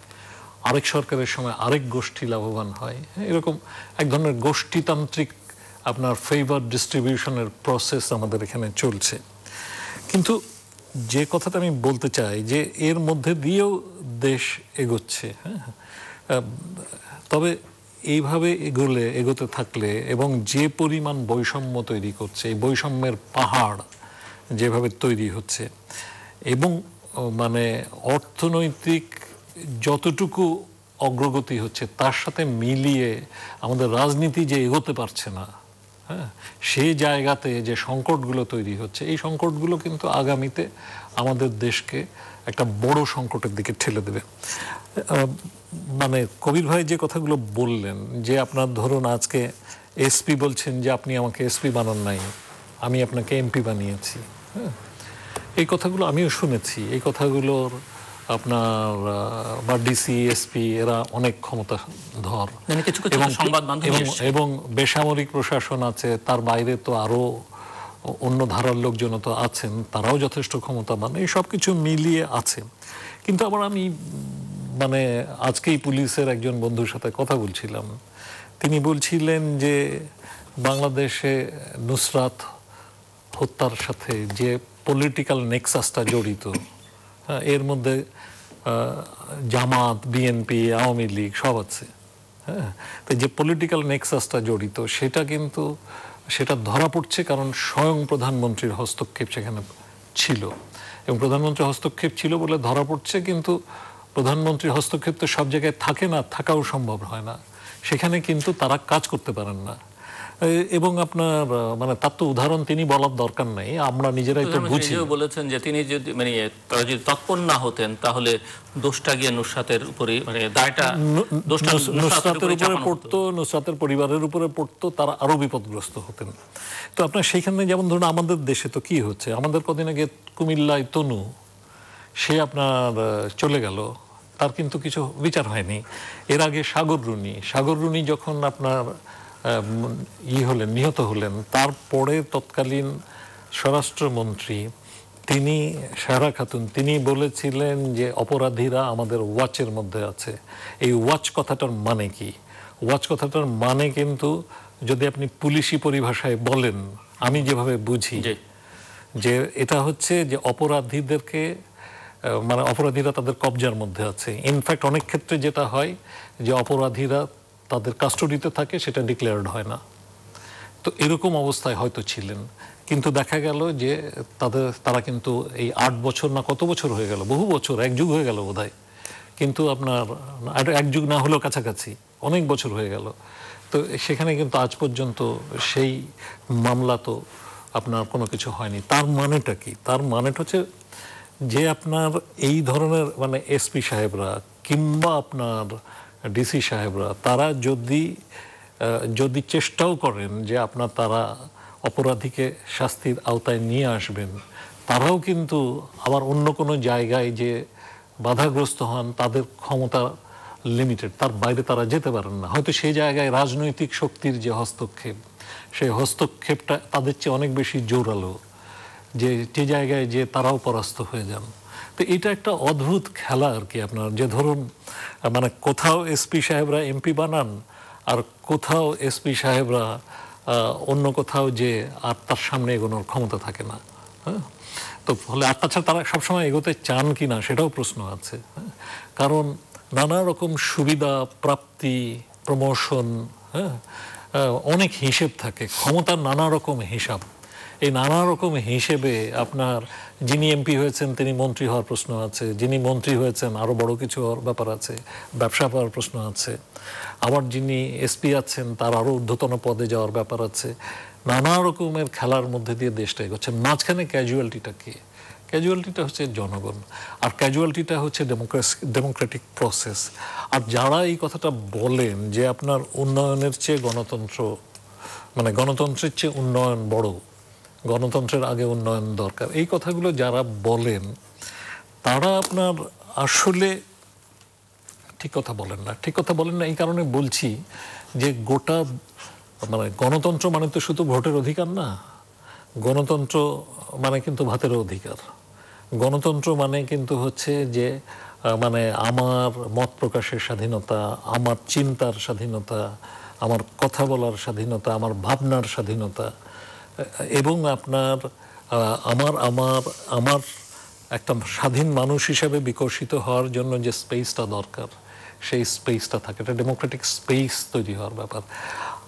আরেক সরকারের সময় আরেক গোষ্ঠী লাভবান হয়। এরকম এক ধরনের গোষ্ঠীতান্ত্রিক আপনার ফেভার ডিস্ট্রিবিউশনের প্রসেস আমাদের এখানে চলছে। কিন্তু যে কথাটা আমি বলতে চাই, যে এর মধ্যে দিয়েও দেশ এগোচ্ছে হ্যাঁ? তবে এইভাবে এগোলে, এগোতে থাকলে এবং যে পরিমাণ বৈষম্য তৈরি করছে, এই বৈষম্যের পাহাড় যেভাবে তৈরি হচ্ছে এবং মানে অর্থনৈতিক যতটুকু অগ্রগতি হচ্ছে তার সাথে মিলিয়ে আমাদের রাজনীতি যে এগোতে পারছে না হ্যাঁ সেই জায়গাতে যে সংকটগুলো তৈরি হচ্ছে, এই সংকটগুলো কিন্তু আগামীতে আমাদের দেশকে একটা বড় সংকটের দিকে ঠেলে দেবে। মানে কবির ভাই যে কথাগুলো বললেন যে আপনার ধরুন আজকে এসপি বলছেন যে আপনি আমাকে এসপি বানান নাই আমি আপনাকে এমপি বানিয়েছি হ্যাঁ? এই কথাগুলো আমিও শুনেছি। এই কথাগুলোর আপনার বা ডিসি এসপি এরা অনেক ক্ষমতা ধর মানে এবং বেসামরিক প্রশাসন আছে তার বাইরে তো আরও অন্য ধারার লোকজন তো আছেন তারাও যথেষ্ট ক্ষমতাবান এই সব কিছু মিলিয়ে আছে। কিন্তু আবার আমি মানে আজকেই পুলিশের একজন বন্ধুর সাথে কথা বলছিলাম। তিনি বলছিলেন যে বাংলাদেশে নুসরাত হত্যার সাথে যে পলিটিক্যাল নেক্সাসটা জড়িত হ্যাঁ, এর মধ্যে জামাত বিএনপি আওয়ামী লীগ সব আছে হ্যাঁ তো যে পলিটিক্যাল নেক্সাসটা জড়িত সেটা কিন্তু সেটা ধরা পড়ছে কারণ স্বয়ং প্রধানমন্ত্রীর হস্তক্ষেপ সেখানে ছিল। এবং প্রধানমন্ত্রীর হস্তক্ষেপ ছিল বলে ধরা পড়ছে, কিন্তু প্রধানমন্ত্রীর হস্তক্ষেপ তো সব জায়গায় থাকে না, থাকাও সম্ভব হয় না। সেখানে কিন্তু তারা কাজ করতে পারেন না। এবং আপনার মানে তার তো উদাহরণ তিনি বলার দরকার নেই আমরা নিজেরাই তো বুঝি। বলেছেন যে তিনি যদি মানে তারা যদি তৎপর না হতেন তাহলে দোষটা গিয়ে নুসরাতের উপরে মানে দায়টা দোষটা নুসরাতের উপরে। পড়তো নুসরাতের পরিবারের উপরে পড়তো তারা আরও বিপদগ্রস্ত হতেন। তো আপনার সেইখানে যেমন ধরুন আমাদের দেশে তো কি হচ্ছে আমাদের কদিন আগে কুমিল্লায় তনু সে আপনার চলে গেল তার কিন্তু কিছু বিচার হয়নি। এর আগে সাগর রুনি সাগর রুনি যখন আপনার ই হলেন নিহত হলেন। তারপরে তৎকালীন স্বরাষ্ট্রমন্ত্রী তিনি সারা খাতুন তিনি বলেছিলেন যে অপরাধীরা আমাদের ওয়াচের মধ্যে আছে। এই ওয়াচ কথাটার মানে কি? ওয়াচ কথাটার মানে কিন্তু যদি আপনি পুলিশি পরিভাষায় বলেন আমি যেভাবে বুঝি। যে এটা হচ্ছে যে অপরাধীদেরকে মানে অপরাধীরা তাদের কবজার মধ্যে আছে। ইনফ্যাক্ট অনেক ক্ষেত্রে যেটা হয় যে অপরাধীরা তাদের কাস্টডিতে থাকে, সেটা ডিক্লেয়ার্ড হয় না। তো এরকম অবস্থায় হয়তো ছিলেন। কিন্তু দেখা গেল যে তাদের, তারা কিন্তু এই আট বছর না কত বছর হয়ে গেল? বহু বছর, এক যুগ হয়ে গেল বোধহয়। কিন্তু আপনার এক যুগ না হলেও কাছাকাছি, অনেক বছর হয়ে গেল। তো সেখানে কিন্তু আজ পর্যন্ত সেই মামলা তো আপনার কোনো কিছু হয়নি। তার মানেটা কি? তার মানেটা হচ্ছে যে আপনার এই ধরনের মানে এসপি সাহেবরা কিংবা আপনার ডিসি সাহেবরা, তারা যদি যদি চেষ্টাও করেন যে আপনার তারা অপরাধীকে শাস্তির আওতায় নিয়ে আসবেন, তারাও কিন্তু আবার অন্য কোনো জায়গায় যে বাধাগ্রস্ত হন তাদের ক্ষমতা লিমিটেড তার বাইরে তারা যেতে পারেন না। হয়তো সেই জায়গায় রাজনৈতিক শক্তির যে হস্তক্ষেপ, সেই হস্তক্ষেপটা তাদের চেয়ে অনেক বেশি জোরালো, যে যে জায়গায় যে তারাও পরাস্ত হয়ে যান। তো এটা একটা অদ্ভুত খেলা আর কি আপনার। যে ধরুন মানে কোথাও এসপি সাহেবরা এমপি বানান আর কোথাও এসপি সাহেবরা অন্য কোথাও যে আর তার সামনে এগোনোর ক্ষমতা থাকে না। হ্যাঁ? তো ফলে আর ছাড়া তারা সবসময় এগোতে চান কি না সেটাও প্রশ্ন আছে। হ্যাঁ? কারণ নানা রকম সুবিধা, প্রাপ্তি, প্রমোশন হ্যাঁ? অনেক হিসেব থাকে। ক্ষমতার নানা রকম হিসাব। এই নানা রকম হিসেবে আপনার যিনি এমপি হয়েছেন, তিনি মন্ত্রী হওয়ার প্রশ্ন আছে, যিনি মন্ত্রী হয়েছেন আরও বড় কিছু হওয়ার ব্যাপার আছে, ব্যবসা পাওয়ার প্রশ্ন আছে। আবার যিনি এসপি আছেন, তার আরও ঊর্ধ্বতন পদে যাওয়ার ব্যাপার আছে। নানা রকমের খেলার মধ্যে দিয়ে দেশটা এগোচ্ছে। মাঝখানে ক্যাজুয়ালিটিটা কি? ক্যাজুয়ালিটিটা হচ্ছে জনগণ। আর ক্যাজুয়ালিটিটা হচ্ছে ডেমোক্রেটিক প্রসেস আর যারা এই কথাটা বলেন যে আপনার উন্নয়নের চেয়ে গণতন্ত্র মানে গণতন্ত্রের চেয়ে উন্নয়ন বড় গণতন্ত্রের আগে উন্নয়ন দরকার। এই কথাগুলো যারা বলেন, তারা আপনার আসলে ঠিক কথা বলেন না। ঠিক কথা বলেন না এই কারণে বলছি যে গোটা মানে গণতন্ত্র মানে তো শুধু ভোটের অধিকার না, গণতন্ত্র মানে কিন্তু ভাতেরও অধিকার। গণতন্ত্র মানে কিন্তু হচ্ছে যে মানে আমার মত প্রকাশের স্বাধীনতা, আমার চিন্তার স্বাধীনতা, আমার কথা বলার স্বাধীনতা, আমার ভাবনার স্বাধীনতা এবং আপনার আমার আমার আমার একটা স্বাধীন মানুষ হিসেবে বিকশিত হওয়ার জন্য যে স্পেসটা দরকার, সেই স্পেসটা থাকে। এটা ডেমোক্রেটিক স্পেস তৈরি হওয়ার ব্যাপার।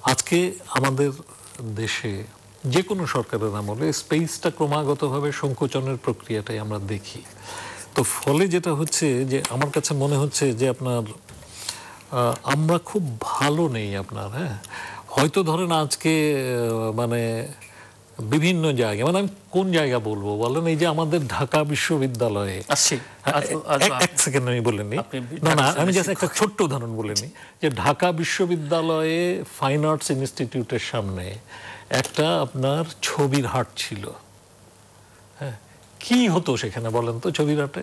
আজকে আমাদের দেশে যে কোনো সরকারের আমলে স্পেসটা ক্রমাগতভাবে সংকোচনের প্রক্রিয়াটাই আমরা দেখি। তো ফলে যেটা হচ্ছে যে, আমার কাছে মনে হচ্ছে যে আপনার আমরা খুব ভালো নেই আপনার হ্যাঁ? হয়তো ধরেন আজকে মানে বিভিন্ন জায়গায় মানে আমি কোন জায়গা বলব বলেন? এই যে আমাদের ঢাকা বিশ্ববিদ্যালয়ে আসছি হ্যাঁ, এক- এক সেকেন্ড আমি না না আমি জাস্ট একটা ছোট্ট উদাহরণ বলে নিই যে ঢাকা বিশ্ববিদ্যালয়ে ফাইন আর্টস ইনস্টিটিউটের সামনে একটা আপনার ছবির হাট ছিল। হ্যাঁ কি হতো সেখানে বলেন তো ছবির হাটে?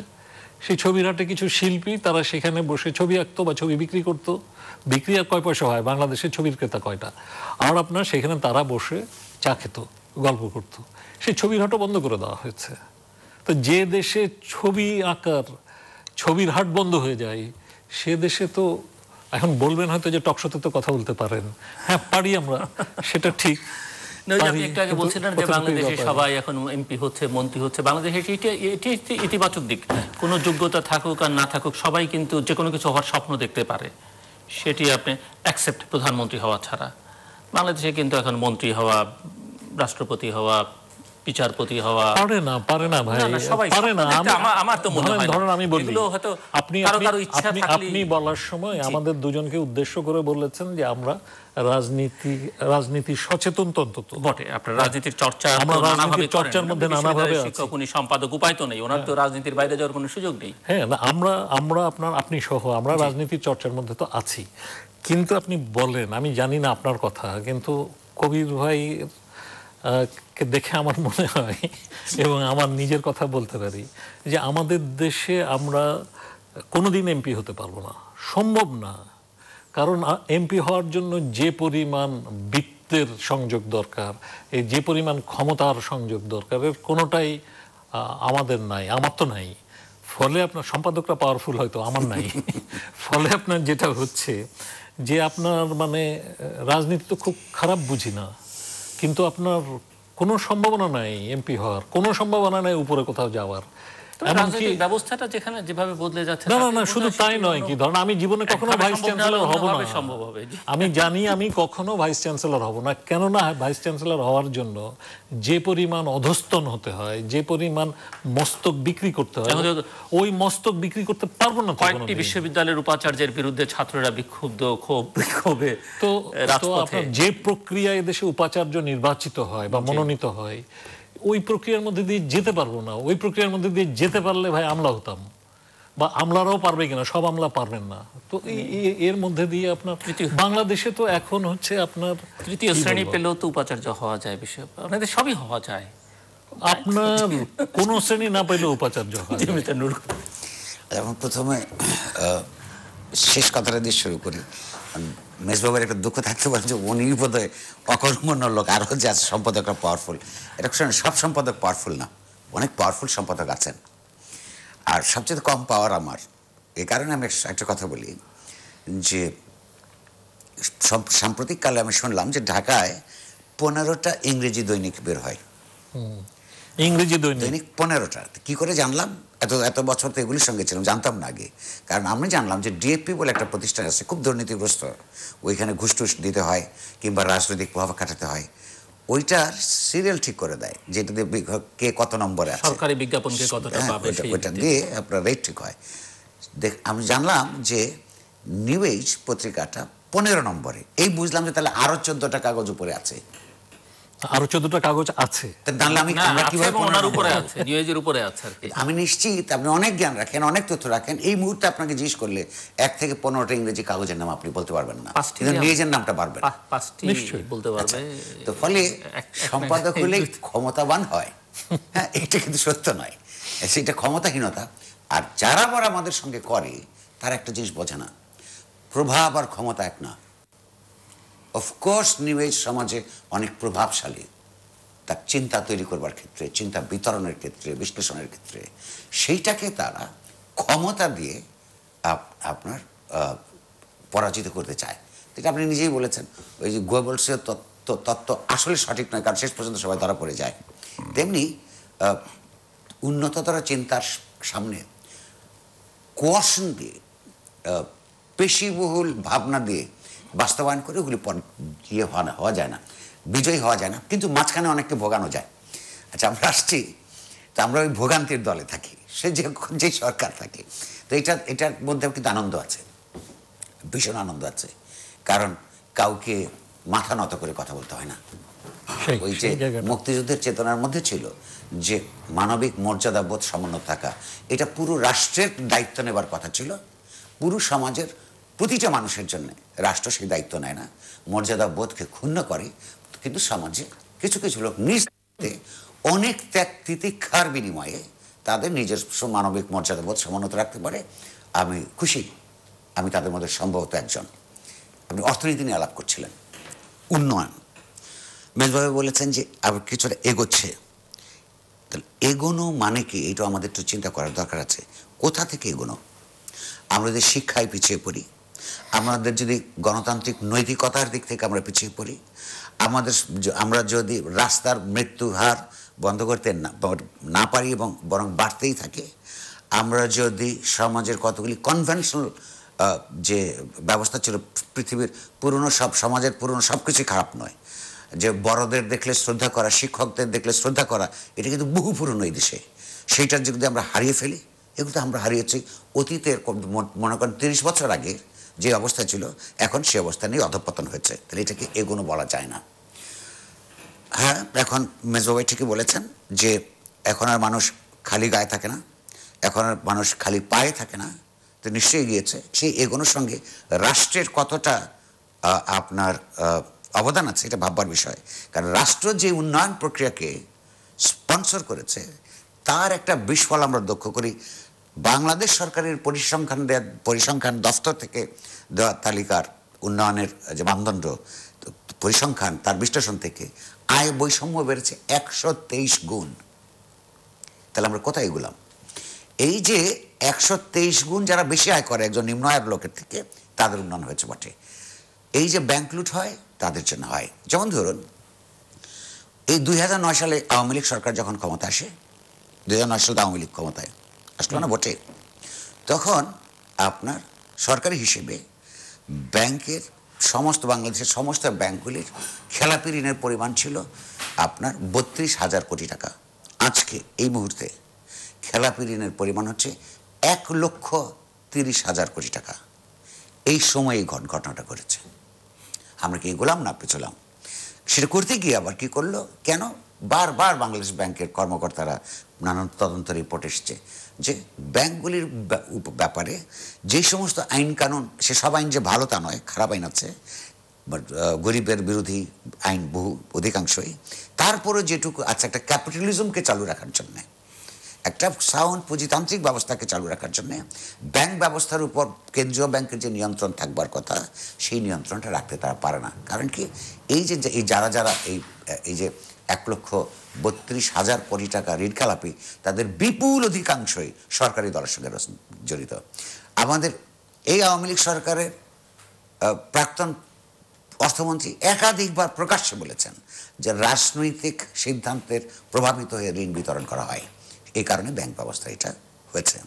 সেই ছবির হাটে কিছু শিল্পী তারা সেখানে বসে ছবি আঁকতো বা ছবি বিক্রি করতো। বিক্রি আর কয় পয়সা হয়? বাংলাদেশের ছবির ক্রেতা কয়টা? আর আপনার সেখানে তারা বসে চা খেত। গল্প করতো। সেই ছবির হাটও বন্ধ করে দেওয়া হয়েছে। তো যে দেশে ছবি আঁকার ছবির হাট বন্ধ হয়ে যায় সে দেশে তো এখন বলবেন হয়তো যে টকশোতে তো কথা বলতে পারেন। হ্যাঁ পারি আমরা সেটা ঠিক। না, ওই যে আপনি একটু আগে বলছিলেন যে বাংলাদেশে সবাই এখন এমপি হচ্ছে মন্ত্রী হচ্ছে বাংলাদেশে এটি এটি একটি ইতিবাচক দিক। কোনো যোগ্যতা থাকুক আর না থাকুক সবাই কিন্তু যে কোনো কিছু হওয়ার স্বপ্ন দেখতে পারে। সেটি আপনি অ্যাকসেপ্ট প্রধানমন্ত্রী হওয়া ছাড়া। বাংলাদেশে কিন্তু এখন মন্ত্রী হওয়া রাষ্ট্রপতি হওয়া বিচারপতি হওয়া। পারে না পারে না ভাই সবাই পারে না। আমার- তো মনে হয়। ধরেন আমি বলি হয়তো আপনি আপনি- আপনি- বলার সময় আমাদের দুজনকে উদ্দেশ্য করে বলেছেন যে আমরা রাজনীতি রাজনীতি সচেতন তো বটে আপনার রাজনীতির চর্চা আমরা রাজনীতির চর্চার মধ্যে নানাভাবে শিক্ষক উনি সম্পাদক উপায় তো নেই। ওনার তো রাজনীতির বাইরে যাওয়ার কোনো সুযোগ নেই। হ্যাঁ আমরা আমরা আপনার আপনি সহ আমরা রাজনীতির চর্চার মধ্যে তো আছি। কিন্তু আপনি বলেন আমি জানি না আপনার কথা কিন্তু কবির ভাই দেখে আমার মনে হয় এবং আমার নিজের কথা বলতে পারি যে আমাদের দেশে আমরা কোনোদিন এমপি হতে পারব না। সম্ভব না। কারণ এমপি হওয়ার জন্য যে পরিমাণ বৃত্তের সংযোগ দরকার এই যে পরিমাণ ক্ষমতার সংযোগ দরকার এর কোনোটাই আমাদের নাই আমার তো নাই। ফলে আপনার সম্পাদকরা পাওয়ারফুল হয়তো আমার নাই। ফলে আপনার যেটা হচ্ছে যে আপনার মানে রাজনীতি তো খুব খারাপ বুঝি না। কিন্তু আপনার কোনো সম্ভাবনা নাই এমপি হওয়ার কোনো সম্ভাবনা নাই উপরে কোথাও যাওয়ার। রাজনৈতিক ব্যবস্থাটা যেখানে যেভাবে বদলে যাচ্ছে না না তাতে না বোধহয় শুধু তাই নয় কি ধরেন আমি জীবনে কখনো ভাইস চ্যান্সেলর হব না। সম্ভব হবে, আমি জানি আমি কখনো ভাইস চ্যান্সেলর হব না কেননা ভাইস চ্যান্সেলর হওয়ার জন্য যে পরিমাণ অধস্তন হতে হয় যে পরিমাণ মস্তক বিক্রি করতে হয় ওই মস্তক বিক্রি করতে পারব না কয়েকটি বিশ্ববিদ্যালয়ের উপাচার্যের বিরুদ্ধে ছাত্ররা বিক্ষুব্ধ ক্ষোভ বিক্ষোভে তো আপনার যে প্রক্রিয়ায় দেশে উপাচার্য নির্বাচিত হয় বা মনোনীত হয় ওই প্রক্রিয়ার মধ্যে দিয়ে যেতে পারব না। ওই প্রক্রিয়ার মধ্যে দিয়ে যেতে পারলে ভাই আমলা হতাম। বা আমলারাও পারবে কিনা সব আমলা পারবেন না। তো এর মধ্যে দিয়ে আপনার বাংলাদেশে তো এখন হচ্ছে আপনার তৃতীয় শ্রেণি পেলেও তো উপাচার্য হওয়া যায় বিষয় আপনাদের সবই হওয়া যায়। আপনার কোন শ্রেণি না পেলে উপাচার্য হয় যেমন প্রথমে শেষ কথাটা দিয়ে শুরু করি। মেজবাবের একটা দুঃখ থাকতে পারে যে উনি বোধহয় অকর্মণ্য লোক আরও যে আছে সম্পাদকরা পাওয়ারফুল এটা সব সম্পাদক পাওয়ারফুল না অনেক পাওয়ারফুল সম্পাদক আছেন। আর সবচেয়ে কম পাওয়ার আমার। এই কারণে আমি একটা কথা বলি যে সম- সাম্প্রতিককালে আমি শুনলাম যে ঢাকায় পনেরোটা ইংরেজি দৈনিক বের হয়। ইংরেজি দৈনিক পনেরোটা। কি করে জানলাম? এত এত বছর তো এগুলির সঙ্গে ছিলাম জানতাম না আগে। কারণ আমি জানলাম যে ডিএপি বলে একটা প্রতিষ্ঠান আছে খুব দুর্নীতিগ্রস্ত। ওইখানে ঘুষ টুস দিতে হয় কিংবা রাজনৈতিক প্রভাব খাটাতে হয়। ওইটার সিরিয়াল ঠিক করে দেয় যেটা দিয়ে কে কত নম্বরে আছে। সরকারি বিজ্ঞাপনকে কতটা হ্যাঁ, পাবে ওইটা- ওইটা। দিয়ে আপনার রেট ঠিক হয়। দেখ আমি জানলাম যে নিউ এজ পত্রিকাটা পনেরো নম্বরে। এই বুঝলাম যে তাহলে আরও চোদ্দটা কাগজ উপরে আছে। আরও চোদ্দটা কাগজ আছে। জানলে আমি আমরা কীভাবে ওনার উপরে আছে নিউজের উপরে আছে আর কি। আমি নিশ্চিত আপনি অনেক জ্ঞান রাখেন অনেক তথ্য রাখেন। এই মুহূর্তে আপনাকে জিজ্ঞেস করলে এক থেকে পনেরোটা ইংরেজি কাগজের নাম আপনি বলতে পারবেন না। কিন্তু নিজের নামটা পারবেন। পাঁচটি বলতে পারবে। তো ফলে সম্পাদক হলে ক্ষমতাবান হয়। হ্যাঁ এটা কিন্তু সত্য নয়। সেটা ক্ষমতাহীনতা। আর যারা আবার আমাদের সঙ্গে করে তারা একটা জিনিস বোঝে না। প্রভাব আর ক্ষমতা এক না। অফকোর্স নিউজ সমাজে অনেক প্রভাবশালী। তার চিন্তা তৈরি করবার ক্ষেত্রে, চিন্তা বিতরণের ক্ষেত্রে, বিশ্লেষণের ক্ষেত্রে, সেইটাকে তারা ক্ষমতা দিয়ে আপ- আপনার পরাজিত করতে চায়। যেটা আপনি নিজেই বলেছেন, ওই যে গোয়েবলসের তত্ত্ব তত্ত্ব আসলে সঠিক নয়, কারণ শেষ পর্যন্ত সবাই ধরা পড়ে যায়। তেমনি উন্নততর চিন্তার সামনে কোয়াশন দিয়ে পেশিবহুল ভাবনা দিয়ে বাস্তবায়ন করে ওগুলি ইয়ে হওয়া যায় না বিজয়ী হওয়া যায় না কিন্তু মাঝখানে অনেককে ভোগানো যায়। আচ্ছা আমরা আসছি তো আমরা ওই ভোগান্তির দলে থাকি সে যে যে সরকার থাকে তো এটা এটার মধ্যেও কিন্তু আনন্দ আছে ভীষণ আনন্দ আছে কারণ কাউকে মাথা নত করে কথা বলতে হয় না। ওই যে মুক্তিযুদ্ধের চেতনার মধ্যে ছিল যে মানবিক মর্যাদাবোধ সমুন্নত থাকা এটা পুরো রাষ্ট্রের দায়িত্ব নেবার কথা ছিল পুরো সমাজের প্রতিটা মানুষের জন্য রাষ্ট্র সেই দায়িত্ব নেয় না। মর্যাদা বোধকে ক্ষুণ্ণ করে, কিন্তু সমাজে কিছু কিছু লোক নিজ অনেক ত্যাগ তিতিক্ষার বিনিময়ে তাদের নিজস্ব মানবিক মর্যাদাবোধ সমুন্নত রাখতে পারে। আমি খুশি, আমি তাদের মধ্যে সম্ভবত একজন। আপনি অর্থনীতি নিয়ে আলাপ করছিলেন। উন্নয়ন। মেজবাবু বলেছেন যে, আবার কিছুটা এগোচ্ছে। তাহলে এগোনো মানে কি? এটা আমাদের একটু চিন্তা করার দরকার আছে। কোথা থেকে এগোনো? আমরা যদি শিক্ষায় পিছিয়ে পড়ি আমাদের যদি গণতান্ত্রিক নৈতিকতার দিক থেকে আমরা পিছিয়ে পড়ি, আমাদের আমরা যদি রাস্তার মৃত্যুর হার বন্ধ করতে না পারি এবং বরং বাড়তেই থাকে, আমরা যদি সমাজের কতগুলি কনভেনশনাল যে ব্যবস্থা ছিল পৃথিবীর পুরনো সব, সমাজের পুরনো সব কিছুই খারাপ নয়। যে বড়দের দেখলে শ্রদ্ধা করা, শিক্ষকদের দেখলে শ্রদ্ধা করা, এটা কিন্তু বহু পুরনো এই দেশে। সেইটার যদি আমরা হারিয়ে ফেলি, এগুলো আমরা হারিয়েছি অতীতের মনে করেন তিরিশ বছর আগে যে অবস্থা ছিল, এখন সে অবস্থা নিয়ে অধপতন হয়েছে। তাহলে এটাকে এগুলো বলা যায় না। হ্যাঁ এখন মেজবাবাই ঠিকই বলেছেন যে এখন আর মানুষ খালি গায়ে থাকে না, এখন আর মানুষ খালি পায়ে থাকে না, তো নিশ্চয়ই গিয়েছে। সেই এগোনোর সঙ্গে রাষ্ট্রের কতটা আপনার অবদান আছে এটা ভাববার বিষয়। কারণ রাষ্ট্র যে উন্নয়ন প্রক্রিয়াকে স্পন্সর করেছে, তার একটা বিস্ফল আমরা দক্ষ করি। বাংলাদেশ সরকারের পরিসংখ্যান পরিসংখ্যান দফতর থেকে দেওয়া তালিকার উন্নয়নের যে মানদণ্ড, পরিসংখ্যান, তার বিশ্লেষণ থেকে আয় বৈষম্য বেড়েছে একশো তেইশ গুণ। তাহলে আমরা কোথায় এগুলাম? এই যে একশো তেইশ গুণ যারা বেশি আয় করে একজন নিম্ন আয়ের লোকের থেকে, তাদের উন্নয়ন হয়েছে বটে। এই যে ব্যাংক লুট হয়, তাদের জন্য হয়। যেমন ধরুন, এই দুই সালে আওয়ামী লীগ সরকার যখন ক্ষমতা আসে, দুই সালে আওয়ামী লীগ ক্ষমতায় আসলো না বটে তখন আপনার সরকারি হিসেবে ব্যাংকের সমস্ত, বাংলাদেশের সমস্ত ব্যাংকগুলির খেলাপি ঋণের পরিমাণ ছিল আপনার বত্রিশ হাজার কোটি টাকা। আজকে, এই মুহূর্তে খেলাপি ঋণের পরিমাণ হচ্ছে এক লক্ষ তিরিশ হাজার কোটি টাকা। এই সময়ে এই ঘট- ঘটনাটা ঘটেছে। আমরা কি এগোলাম না পেছলাম সেটা করতে গিয়ে আবার কি করল? কেন? বারবার বাংলাদেশ ব্যাংকের কর্মকর্তারা নানান তদন্ত রিপোর্ট এসছে। যে ব্যাংকগুলির ব্যা- ব্যাপারে যে সমস্ত আইন কানুন, সে সব আইন যে ভালো তা নয়, খারাপ আইন আছে গরিবের বিরোধী আইন বহু, অধিকাংশই তারপরে যেটুকু আছে, একটা ক্যাপিটালিজমকে চালু রাখার জন্যে, একটা সাউন্ড পুঁজিতান্ত্রিক ব্যবস্থাকে চালু রাখার জন্য, ব্যাংক ব্যবস্থার উপর কেন্দ্রীয় ব্যাংকের যে নিয়ন্ত্রণ থাকবার কথা, সেই নিয়ন্ত্রণটা রাখতে তারা পারে না। কারণ কি, এই যে- এই যারা যারা এই এই যে এক লক্ষ বত্রিশ হাজার কোটি টাকা ঋণ খেলাপি তাদের বিপুল অধিকাংশই সরকারি দলের সঙ্গে জড়িত। আমাদের এই আওয়ামী লীগ সরকারের প্রাক্তন অর্থমন্ত্রী একাধিকবার প্রকাশ্যে বলেছেন যে রাজনৈতিক সিদ্ধান্তের প্রভাবিত হয়ে ঋণ বিতরণ করা হয়। এই কারণে ব্যাংক ব্যবস্থা এটা হয়েছে।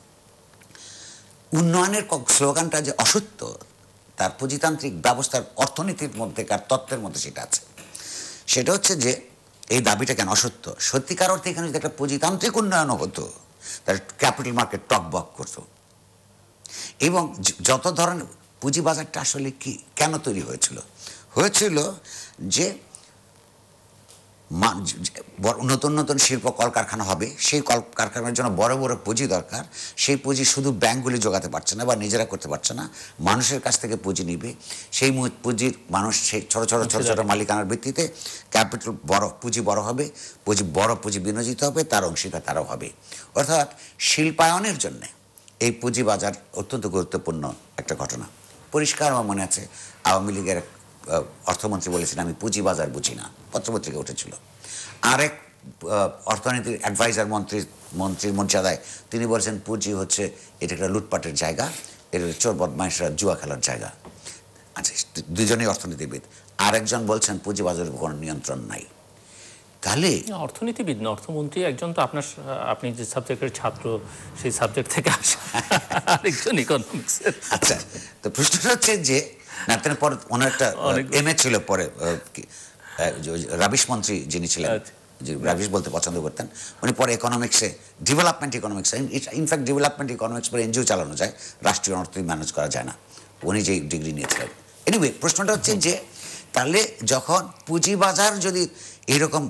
উন্নয়নের স্লোগানটা যে অসত্য, তার পুঁজিতান্ত্রিক ব্যবস্থার অর্থনীতির মধ্যেকার তত্ত্বের মধ্যে সেটা আছে। সেটা হচ্ছে যে এই দাবিটা কেন অসত্য? সত্যিকার অর্থে এখানে যদি একটা পুঁজিতান্ত্রিক উন্নয়ন হতো, তাহলে ক্যাপিটাল মার্কেট টক বক করতো। এবং যত ধরনের পুঁজি বাজারটা আসলে কি, কেন তৈরি হয়েছিল? হয়েছিল যে নতুন নতুন শিল্প কলকারখানা হবে। সেই কলকারখানার জন্য বড় বড় পুঁজি দরকার। সেই পুঁজি শুধু ব্যাংকগুলি জোগাতে পারছে না বা নিজেরা করতে পারছে না। মানুষের কাছ থেকে পুঁজি নিবে। সেই পুঁজির মানুষ সেই ছোটো ছোটো ছোটো ছোটো মালিকানার ভিত্তিতে ক্যাপিটাল বড় পুঁজি বড় হবে। পুঁজি বড় পুঁজি বিনোজিত হবে। তার অংশীদার তারাও হবে। অর্থাৎ শিল্পায়নের জন্যে এই পুঁজি বাজার অত্যন্ত গুরুত্বপূর্ণ একটা ঘটনা। পরিষ্কার আমার মনে আছে আওয়ামী লীগের অর্থমন্ত্রী বলেছেন আমি পুঁজি বাজার বুঝি না। পত্রপত্রিকা উঠেছিল। আরেক অর্থনীতির অ্যাডভাইজার মন্ত্রী মন্ত্রীর মর্যাদায় তিনি বলছেন পুঁজি হচ্ছে এটা একটা লুটপাটের জায়গা এটা চোর বদমাইশরা জুয়া খেলার জায়গা। আচ্ছা দুজনেই অর্থনীতিবিদ। আরেকজন বলছেন পুঁজি বাজারের কোনো নিয়ন্ত্রণ নাই। তাহলে অর্থনীতিবিদ না অর্থমন্ত্রী একজন তো আপনার আপনি যে সাবজেক্টের ছাত্র সেই সাবজেক্ট থেকে আসে আরেকজন ইকোনমিক্সের আচ্ছা তো প্রশ্নটা হচ্ছে যে না তার পরে ওনার একটা অনেক- এম ছিল পরে রাবিশ মন্ত্রী যিনি ছিলেন আচ্ছা। যে রাবিশ বলতে পছন্দ করতেন উনি পরে ইকোনমিক্সে development economics in fact development economics পরে এনজিও চালানো যায় রাষ্ট্রীয় অর্থনীতি ম্যানেজ করা যায় না। উনি যে ডিগ্রি নিয়েছিলেন। এনিওয়ে প্রশ্নটা হচ্ছে যে তাহলে যখন পুঁজিবাজার যদি এরকম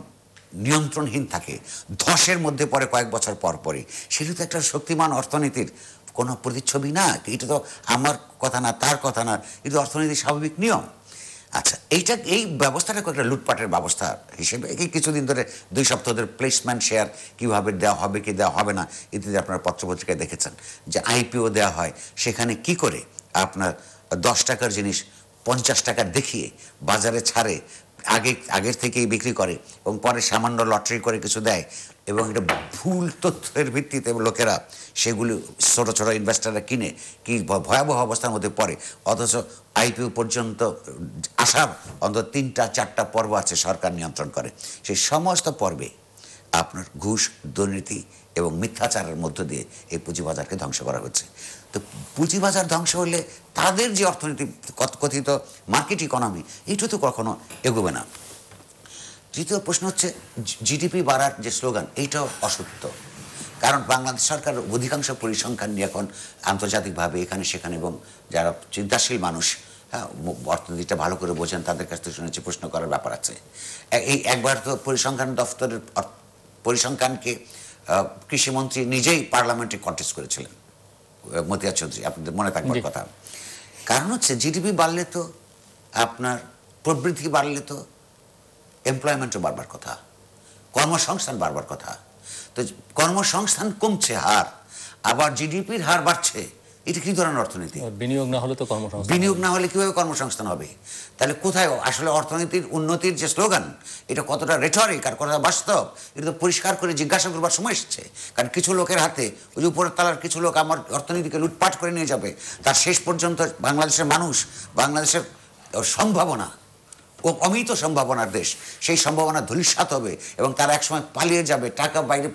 নিয়ন্ত্রণহীন থাকে ধসের মধ্যে পরে কয়েক বছর পর পরই সেটা তো একটা শক্তিমান অর্থনীতির কোনো প্রতিচ্ছবি না, এটা তো আমার কথা না, তার কথা না, এটা অর্থনীতির স্বাভাবিক নিয়ম। আচ্ছা এইটা, এই ব্যবস্থাটা একটা লুটপাটের ব্যবস্থা হিসেবে, এই কিছুদিন ধরে দুই সপ্তাহ ধরে প্লেসমেন্ট শেয়ার কীভাবে দেওয়া হবে, কি দেওয়া হবে না, ইত্যাদি আপনারা পত্রপত্রিকায় দেখেছেন, যে আইপিও দেওয়া হয়, সেখানে কি করে আপনার দশ টাকার জিনিস পঞ্চাশ টাকা দেখিয়ে বাজারে ছাড়ে আগে, আগের থেকেই বিক্রি করে এবং পরে সামান্য লটারি করে কিছু দেয় এবং এটা ভুল তথ্যের ভিত্তিতে লোকেরা সেগুলি ছোটো ছোটো ইনভেস্টাররা কিনে কি ভয়াবহ অবস্থার মধ্যে পড়ে। অথচ আইপিও পর্যন্ত আসার অন্তত তিনটা, চারটা পর্ব আছে সরকার নিয়ন্ত্রণ করে। সেই সমস্ত পর্বে আপনার ঘুষ, দুর্নীতি এবং মিথ্যাচারের মধ্য দিয়ে এই পুঁজিবাজারকে ধ্বংস করা হচ্ছে। তো পুঁজিবাজার ধ্বংস হলে তাদের যে অর্থনীতি, কথ- কথিত মার্কেট ইকোনমি এটা তো কখনো এগোবে না। তৃতীয় প্রশ্ন হচ্ছে জিডিপি বাড়ার যে স্লোগান, এইটাও অসত্য। কারণ বাংলাদেশ সরকার অধিকাংশ পরিসংখ্যান নিয়ে এখন আন্তর্জাতিকভাবে এখানে, সেখানে এবং যারা চিন্তাশীল মানুষ হ্যাঁ অর্থনীতিটা ভালো করে বোঝেন, তাদের কাছ থেকে শুনেছি প্রশ্ন করার ব্যাপার আছে। এই একবার তো পরিসংখ্যান দফতরের পরিসংখ্যানকে কৃষিমন্ত্রী নিজেই পার্লামেন্টে কন্টেস্ট করেছিলেন। মতিয়া চৌধুরী আপনাদের মনে থাকবার। কথা। কারণ হচ্ছে জিডিপি বাড়লে তো আপনার প্রবৃদ্ধি বাড়লে তো এমপ্লয়মেন্টও বাড়বার কথা কর্মসংস্থান বাড়বার কথা। তো কর্মসংস্থান কমছে হার আবার জিডিপির হার বাড়ছে। এটা কি ধরনের অর্থনীতি? বিনিয়োগ না হলে তো কর্মসংস্থান বিনিয়োগ না হলে কীভাবে কর্মসংস্থান হবে? তাহলে কোথায় আসলে অর্থনীতির উন্নতির যে স্লোগান এটা কতটা রেটরিক আর কতটা বাস্তব এটা তো পরিষ্কার করে জিজ্ঞাসা করবার সময় এসছে। কারণ কিছু লোকের হাতে ওই যে উপরের তালার কিছু লোক আমার অর্থনীতিকে লুটপাট করে নিয়ে যাবে তার শেষ পর্যন্ত বাংলাদেশের মানুষ বাংলাদেশের সম্ভাবনা অমিত সম্ভাবনার দেশ। সেই সম্ভাবনা ধূলিসাৎ হবে এবং তারা একসময় পালিয়ে যাবে টাকা বাইরে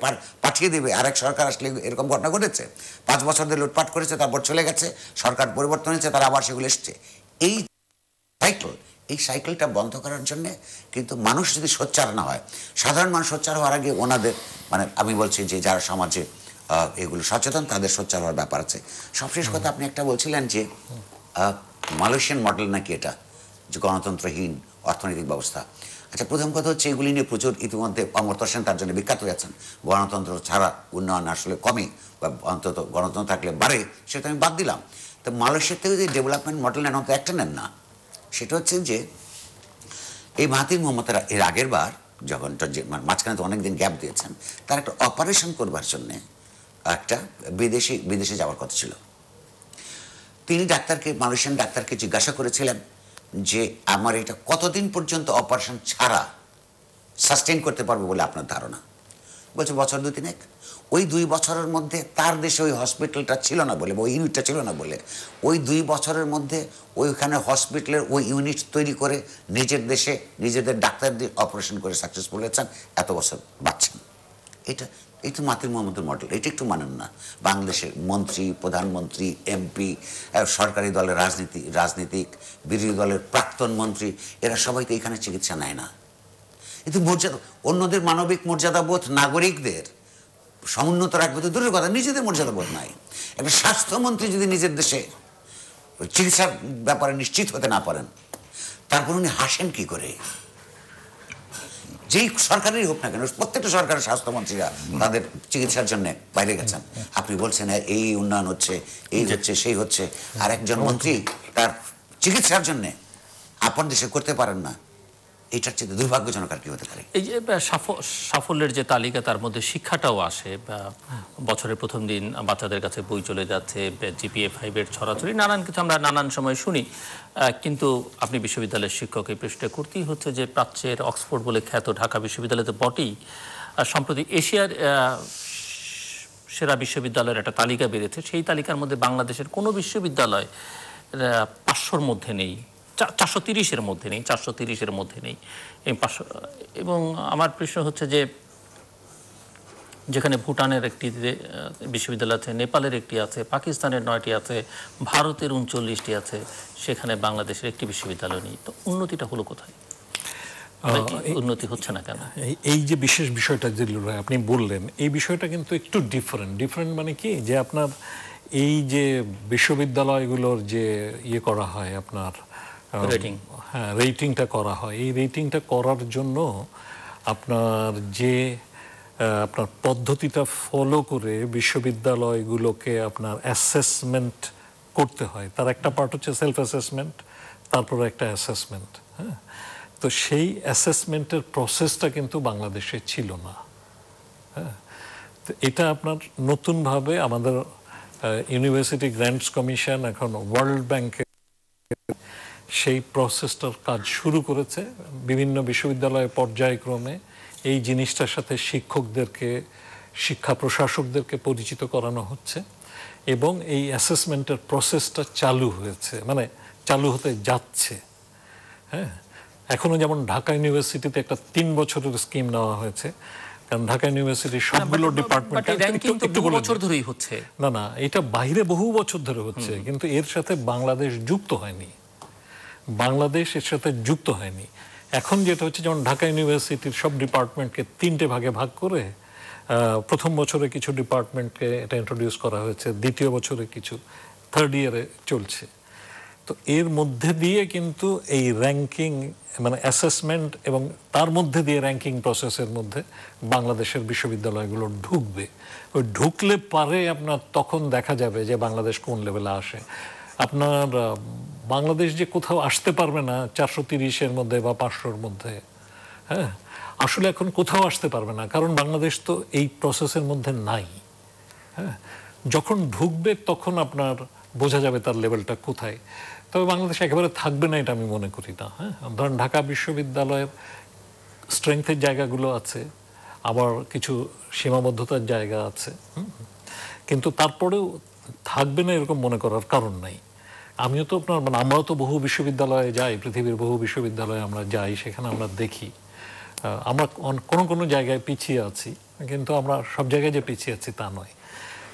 পাঠিয়ে দেবে। আর এক সরকার আসলে এরকম ঘটনা ঘটেছে। পাঁচ বছর ধরে লুটপাট করেছে তারপর চলে গেছে সরকার পরিবর্তন হয়েছে তারা আবার সেগুলো এসছে। এই সাইকেল এই সাইকেলটা বন্ধ করার জন্যে কিন্তু মানুষ যদি সোচ্চার না হয় সাধারণ মানুষ সোচ্চার হওয়ার আগে ওনাদের মানে আমি বলছি যে যারা সমাজে এগুলো সচেতন তাদের সোচ্চার হওয়ার ব্যাপার আছে। সবশেষ কথা আপনি একটা বলছিলেন যে মালয়েশিয়ান মডেল নাকি এটা? যে গণতন্ত্রহীন অর্থনৈতিক ব্যবস্থা। আচ্ছা প্রথম কথা হচ্ছে এগুলি নিয়ে প্রচুর ইতিমধ্যে অমর্ত্য সেন তার জন্য বিখ্যাত হয়েছেন গণতন্ত্র ছাড়া উন্নয়ন আসলে কমে বা অন্তত গণতন্ত্র থাকলে বাড়ে, সেটা আমি বাদ দিলাম। তো মালয়েশিয়ার থেকে যদি ডেভেলপমেন্ট মডেল নেন অন্তত একটা নেন না, সেটা হচ্ছে যে এই মাহাতির মোহাম্মতেরা এর আগের বার যখন যে মাঝখানে তো অনেকদিন গ্যাপ দিয়েছেন, তার একটা অপারেশন করবার জন্যে একটা বিদেশি, বিদেশে যাওয়ার কথা ছিল। তিনি ডাক্তারকে, মালয়েশিয়ান ডাক্তারকে জিজ্ঞাসা করেছিলেন যে আমার এটা কতদিন পর্যন্ত অপারেশন ছাড়া সাস্টেন করতে পারব বলে আপনার ধারণা? বলছে, বছর দু তিনেক। ওই দুই বছরের মধ্যে তার দেশে ওই হসপিটালটা ছিল না বলে ওই ইউনিটটা ছিল না বলে, ওই দুই বছরের মধ্যে ওইখানে হসপিটালের ওই ইউনিট তৈরি করে নিজের দেশে নিজেদের ডাক্তার দিয়ে অপারেশন করে সাকসেসফুল হয়েছেন, এত বছর বাঁচছেন। এটা এই তো মাতির মডেল এটা একটু মানেন না। বাংলাদেশের মন্ত্রী, প্রধানমন্ত্রী এমপি সরকারি দলের রাজনীতি, রাজনীতিক, বিরোধী দলের প্রাক্তন মন্ত্রী, এরা সবাই তো এখানে চিকিৎসা নেয় না। কিন্তু মর্যাদা, অন্যদের মানবিক মর্যাদাবোধ নাগরিকদের সমুন্নত রাখবে তো দূরের কথা, নিজেদের মর্যাদাবোধ নাই। একটা স্বাস্থ্যমন্ত্রী যদি নিজের দেশে চিকিৎসার ব্যাপারে নিশ্চিত হতে না পারেন, তারপর উনি হাসেন কি করে? যেই সরকারেরই হোক না কেন প্রত্যেকটা সরকারের স্বাস্থ্যমন্ত্রীরা তাদের চিকিৎসার জন্য বাইরে গেছেন। আপনি বলছেন হ্যাঁ, এই উন্নয়ন হচ্ছে এই হচ্ছে সেই হচ্ছে। আর একজন মন্ত্রী তার চিকিৎসার জন্যে আপন দেশে করতে পারেন না। এটার চেয়ে দুর্ভাগ্যজনক আর কি হতে পারে। এই যে সাফ- সাফল্যের যে তালিকা, তার মধ্যে শিক্ষাটাও আসে বছরের প্রথম দিন বাচ্চাদের কাছে বই চলে যাচ্ছে জিপিএ ফাইভের ছড়াছড়ি, নানান কিছু আমরা নানান সময় শুনি। কিন্তু আপনি বিশ্ববিদ্যালয়ের শিক্ষক এই পৃষ্ঠে করতেই হচ্ছে যে প্রাচ্যের অক্সফোর্ড বলে খ্যাত, ঢাকা বিশ্ববিদ্যালয় তো বটেই। সম্প্রতি এশিয়ার সেরা বিশ্ববিদ্যালয়ের একটা তালিকা বেরিয়েছে সেই তালিকার মধ্যে বাংলাদেশের কোনো বিশ্ববিদ্যালয় পাঁচশোর মধ্যে নেই। চারশো তিরিশের মধ্যে নেই চারশো তিরিশের মধ্যে নেই। পাঁচশো এবং আমার প্রশ্ন হচ্ছে যে যেখানে ভুটানের একটি বিশ্ববিদ্যালয় আছে নেপালের একটি আছে পাকিস্তানের নয়টি আছে ভারতের উনচল্লিশটি আছে সেখানে বাংলাদেশের একটি বিশ্ববিদ্যালয় নেই। তো উন্নতিটা হলো কোথায়? উন্নতি হচ্ছে না কেন? এই- যে বিশেষ বিষয়টা যে আপনি বললেন এই বিষয়টা কিন্তু একটু ডিফারেন্ট ডিফারেন্ট মানে কি? যে আপনার এই যে বিশ্ববিদ্যালয়গুলোর যে ইয়ে করা হয় আপনার আহ, Rating. হ্যাঁ রেটিংটা করা হয়। এই রেটিংটা করার জন্য আপনার যে আপনার পদ্ধতিটা ফলো করে বিশ্ববিদ্যালয়গুলোকে আপনার অ্যাসেসমেন্ট করতে হয়। তার একটা পার্ট হচ্ছে সেলফ অ্যাসেসমেন্ট তারপরে একটা অ্যাসেসমেন্ট হ্যাঁ? তো সেই অ্যাসেসমেন্টের প্রসেসটা কিন্তু বাংলাদেশে ছিল না হ্যাঁ? তো এটা আপনার নতুনভাবে আমাদের ইউনিভার্সিটি গ্র্যান্টস কমিশন এখন ওয়ার্ল্ড ব্যাংকে সেই প্রসেসটার কাজ শুরু করেছে বিভিন্ন বিশ্ববিদ্যালয় পর্যায়ক্রমে। এই জিনিসটার সাথে শিক্ষকদেরকে শিক্ষা প্রশাসকদেরকে পরিচিত করানো হচ্ছে এবং এই অ্যাসেসমেন্টের প্রসেসটা চালু হয়েছে মানে চালু হতে যাচ্ছে। হ্যাঁ এখনও যেমন ঢাকা ইউনিভার্সিটিতে একটা তিন বছরের স্কিম নেওয়া হয়েছে কারণ ঢাকা ইউনিভার্সিটির সবগুলো ডিপার্টমেন্ট বছর ধরেই হচ্ছে। না না এটা বাইরে বহু বছর ধরে হচ্ছে কিন্তু এর সাথে বাংলাদেশ যুক্ত হয়নি। বাংলাদেশ এর সাথে যুক্ত হয়নি। এখন যেটা হচ্ছে, যেমন ঢাকা ইউনিভার্সিটির সব ডিপার্টমেন্টকে তিনটে ভাগে ভাগ করে প্রথম বছরে কিছু ডিপার্টমেন্টকে এটা ইন্ট্রোডিউস করা হয়েছে, দ্বিতীয় বছরে কিছু থার্ড ইয়ারে চলছে। তো এর মধ্যে দিয়ে কিন্তু এই র্যাঙ্কিং মানে অ্যাসেসমেন্ট এবং তার মধ্যে দিয়ে র্যাঙ্কিং প্রসেসের মধ্যে বাংলাদেশের বিশ্ববিদ্যালয়গুলো ঢুকবে। ওই ঢুকলে পারে আপনার তখন দেখা যাবে যে বাংলাদেশ কোন লেভেলে আসে। আপনার বাংলাদেশ যে কোথাও আসতে পারবে না চারশো তিরিশের মধ্যে বা পাঁচশোর মধ্যে হ্যাঁ? আসলে এখন কোথাও আসতে পারবে না, কারণ বাংলাদেশ তো এই প্রসেসের মধ্যে নাই হ্যাঁ? যখন ঢুকবে তখন আপনার বোঝা যাবে তার লেভেলটা কোথায়। তবে বাংলাদেশ একেবারে থাকবে না, এটা আমি মনে করি না হ্যাঁ? ধরেন ঢাকা বিশ্ববিদ্যালয়ের স্ট্রেংথের জায়গাগুলো আছে, আবার কিছু সীমাবদ্ধতার জায়গা আছে। কিন্তু তারপরেও থাকবে না এরকম মনে করার কারণ নাই। আমিও তো আপনার মানে আমরাও তো বহু বিশ্ববিদ্যালয়ে যাই, পৃথিবীর বহু বিশ্ববিদ্যালয়ে আমরা যাই, সেখানে আমরা দেখি। আমরা কোনো কোনো জায়গায় পিছিয়ে আছি, কিন্তু আমরা সব জায়গায় যে পিছিয়ে আছি তা নয়।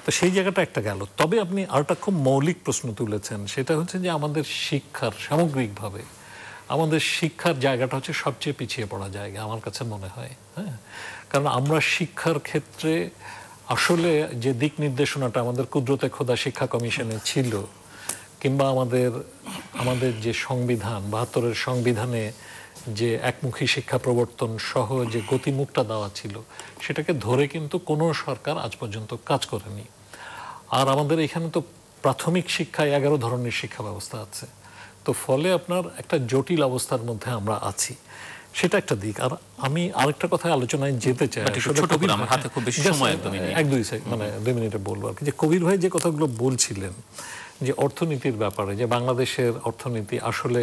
তো সেই জায়গাটা একটা গেল। তবে আপনি আরেকটা খুব মৌলিক প্রশ্ন তুলেছেন, সেটা হচ্ছে যে আমাদের শিক্ষার সামগ্রিকভাবে, আমাদের শিক্ষার জায়গাটা হচ্ছে সবচেয়ে পিছিয়ে পড়া জায়গা, আমার কাছে মনে হয় হ্যাঁ? কারণ আমরা শিক্ষার ক্ষেত্রে আসলে যে দিক নির্দেশনাটা আমাদের কুদরতে খোদা শিক্ষা কমিশনে ছিল, কিংবা আমাদের আমাদের যে সংবিধান, বাহাত্তরের সংবিধানে যে একমুখী শিক্ষা প্রবর্তন সহ যে গতিমুখটা দেওয়া ছিল, সেটাকে ধরে কিন্তু কোনো সরকার আজ পর্যন্ত কাজ করেনি। আর আমাদের এখানে তো প্রাথমিক শিক্ষায় এগারো ধরনের শিক্ষা ব্যবস্থা আছে। তো ফলে আপনার একটা জটিল অবস্থার মধ্যে আমরা আছি। সেটা একটা দিক। আর আমি আরেকটা কথা আলোচনায় যেতে চাই ছোট করে, আমার হাতে খুব বেশি সময় একদমই নেই। এক দুই সেকেন্ড মানে দুই মিনিটে বলব আর কি। যে কবির ভাই যে কথাগুলো বলছিলেন যে অর্থনীতির ব্যাপারে যে বাংলাদেশের অর্থনীতি আসলে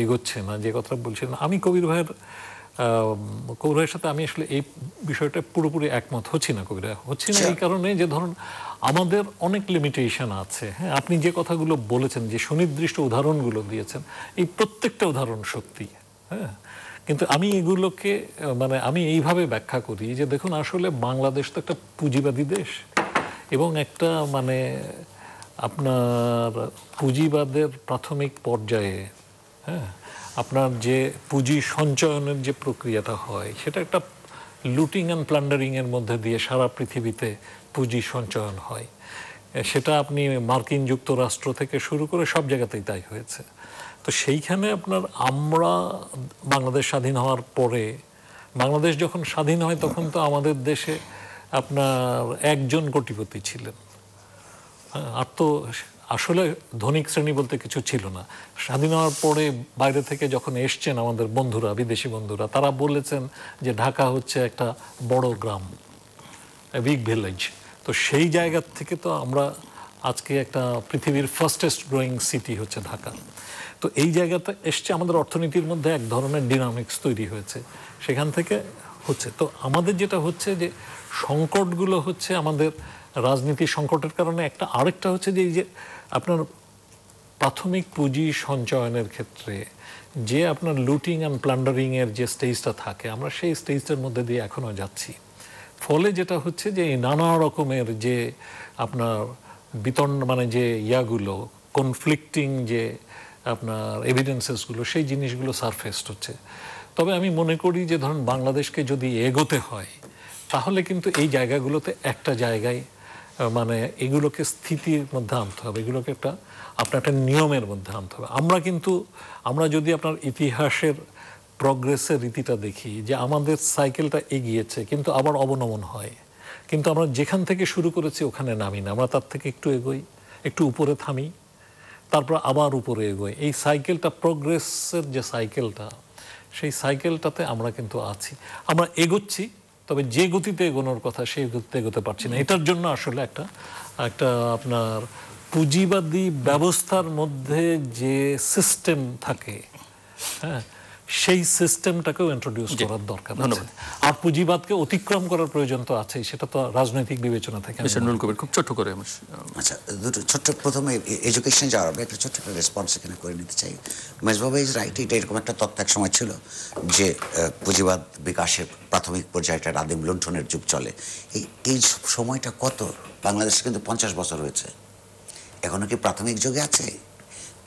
এগোচ্ছে না যে কথা বলছিলেন আমি কবির ভাইয়ের আহ, কবির ভাইয়ের সাথে আমি আসলে এই বিষয়টা পুরোপুরি একমত। হচ্ছি না কবির ভাই হচ্ছি না এই কারণে যে ধরুন আমাদের অনেক লিমিটেশন আছে। হ্যাঁ আপনি যে কথাগুলো বলেছেন যে সুনির্দিষ্ট উদাহরণগুলো দিয়েছেন এই প্রত্যেকটা উদাহরণ সত্যি। হ্যাঁ কিন্তু আমি এগুলোকে মানে আমি এইভাবে ব্যাখ্যা করি যে দেখুন, আসলে বাংলাদেশ তো একটা পুঁজিবাদী দেশ এবং একটা মানে আপনার পুঁজিবাদের প্রাথমিক পর্যায়ে হ্যাঁ আপনার যে পুঁজি সঞ্চয়নের যে প্রক্রিয়াটা হয়, সেটা একটা লুটিং অ্যান্ড প্লান্ডারিং এর মধ্যে দিয়ে সারা পৃথিবীতে পুঁজি সঞ্চয়ন হয়। সেটা আপনি মার্কিন যুক্তরাষ্ট্র থেকে শুরু করে সব জায়গাতেই তাই হয়েছে। তো সেইখানে আপনার আমরা বাংলাদেশ স্বাধীন হওয়ার পরে বাংলাদেশ যখন স্বাধীন হয় তখন তো আমাদের দেশে আপনার একজন কোটিপতি ছিলেন। হ্যাঁ, আর তো আসলে ধনিক শ্রেণি বলতে কিছু ছিল না। স্বাধীন হওয়ার পরে বাইরে থেকে যখন এসছেন আমাদের বন্ধুরা বিদেশি বন্ধুরা তারা বলেছেন যে ঢাকা হচ্ছে একটা বড় গ্রাম বিগ ভিলেজ তো সেই জায়গা থেকে তো আমরা আজকে একটা পৃথিবীর ফার্স্টেস্ট গ্রোয়িং সিটি হচ্ছে ঢাকা। তো এই জায়গাতে এসছে আমাদের অর্থনীতির মধ্যে এক ধরনের ডিনামিক্স তৈরি হয়েছে। সেখান থেকে হচ্ছে। তো আমাদের যেটা হচ্ছে যে সংকটগুলো হচ্ছে আমাদের রাজনীতির সংকটের কারণে একটা আরেকটা হচ্ছে যে এই যে আপনার প্রাথমিক পুঁজি সঞ্চয়নের ক্ষেত্রে যে আপনার লুটিং অ্যান্ড প্লান্ডারিংয়ের যে স্টেজটা থাকে, আমরা সেই স্টেজটার মধ্যে দিয়ে এখনও যাচ্ছি। ফলে যেটা হচ্ছে যে নানা রকমের যে আপনার বিতরণ মানে যে ইয়াগুলো কনফ্লিক্টিং যে আপনার এভিডেন্সেসগুলো সেই জিনিসগুলো সারফেসড হচ্ছে। তবে আমি মনে করি যে ধরুন বাংলাদেশকে যদি এগোতে হয়, তাহলে কিন্তু এই জায়গাগুলোতে একটা জায়গায় মানে এগুলোকে স্থিতির মধ্যে আনতে হবে, এগুলোকে একটা, আপনার একটা নিয়মের মধ্যে আনতে হবে। আমরা কিন্তু, আমরা যদি আপনার ইতিহাসের প্রগ্রেসের রীতিটা দেখি, যে আমাদের সাইকেলটা এগিয়েছে, কিন্তু আবার অবনমন হয়, কিন্তু আমরা যেখান থেকে শুরু করেছি ওখানে নামি না, আমরা তার থেকে একটু এগোই, একটু উপরে থামি তারপর আবার উপরে এগোয়। এই সাইকেলটা, প্রোগ্রেসের যে সাইকেলটা, সেই সাইকেলটাতে আমরা কিন্তু আছি। আমরা এগোচ্ছি, তবে যে গতিতে এগোনোর কথা সেই গতিতে এগোতে পারছি না। এটার জন্য আসলে একটা একটা আপনার পুঁজিবাদী ব্যবস্থার মধ্যে যে সিস্টেম থাকে হ্যাঁ সেই সিস্টেমটাকেও ইন্ট্রোডিউস করার দরকার ধন্যবাদ। আর পুঁজিবাদকে অতিক্রম করার প্রয়োজন তো আছেই সেটা তো রাজনৈতিক বিবেচনা থেকে খুব ছোট্ট করে আচ্ছা দুটো ছোট্ট প্রথমে এডুকেশনে যাওয়ার আগে একটা ছোট্ট একটা রেসপন্স এখানে করে নিতে চাই। মেজবাবা ইজ রাইট এটা এরকম একটা তত্ত্ব এক সময় ছিল যে পুঁজিবাদ বিকাশের প্রাথমিক পর্যায়টা আদিম লুণ্ঠনের যুগ চলে। এই এই সময়টা কত? বাংলাদেশে কিন্তু পঞ্চাশ বছর হয়েছে। এখনও কি প্রাথমিক যুগে আছে?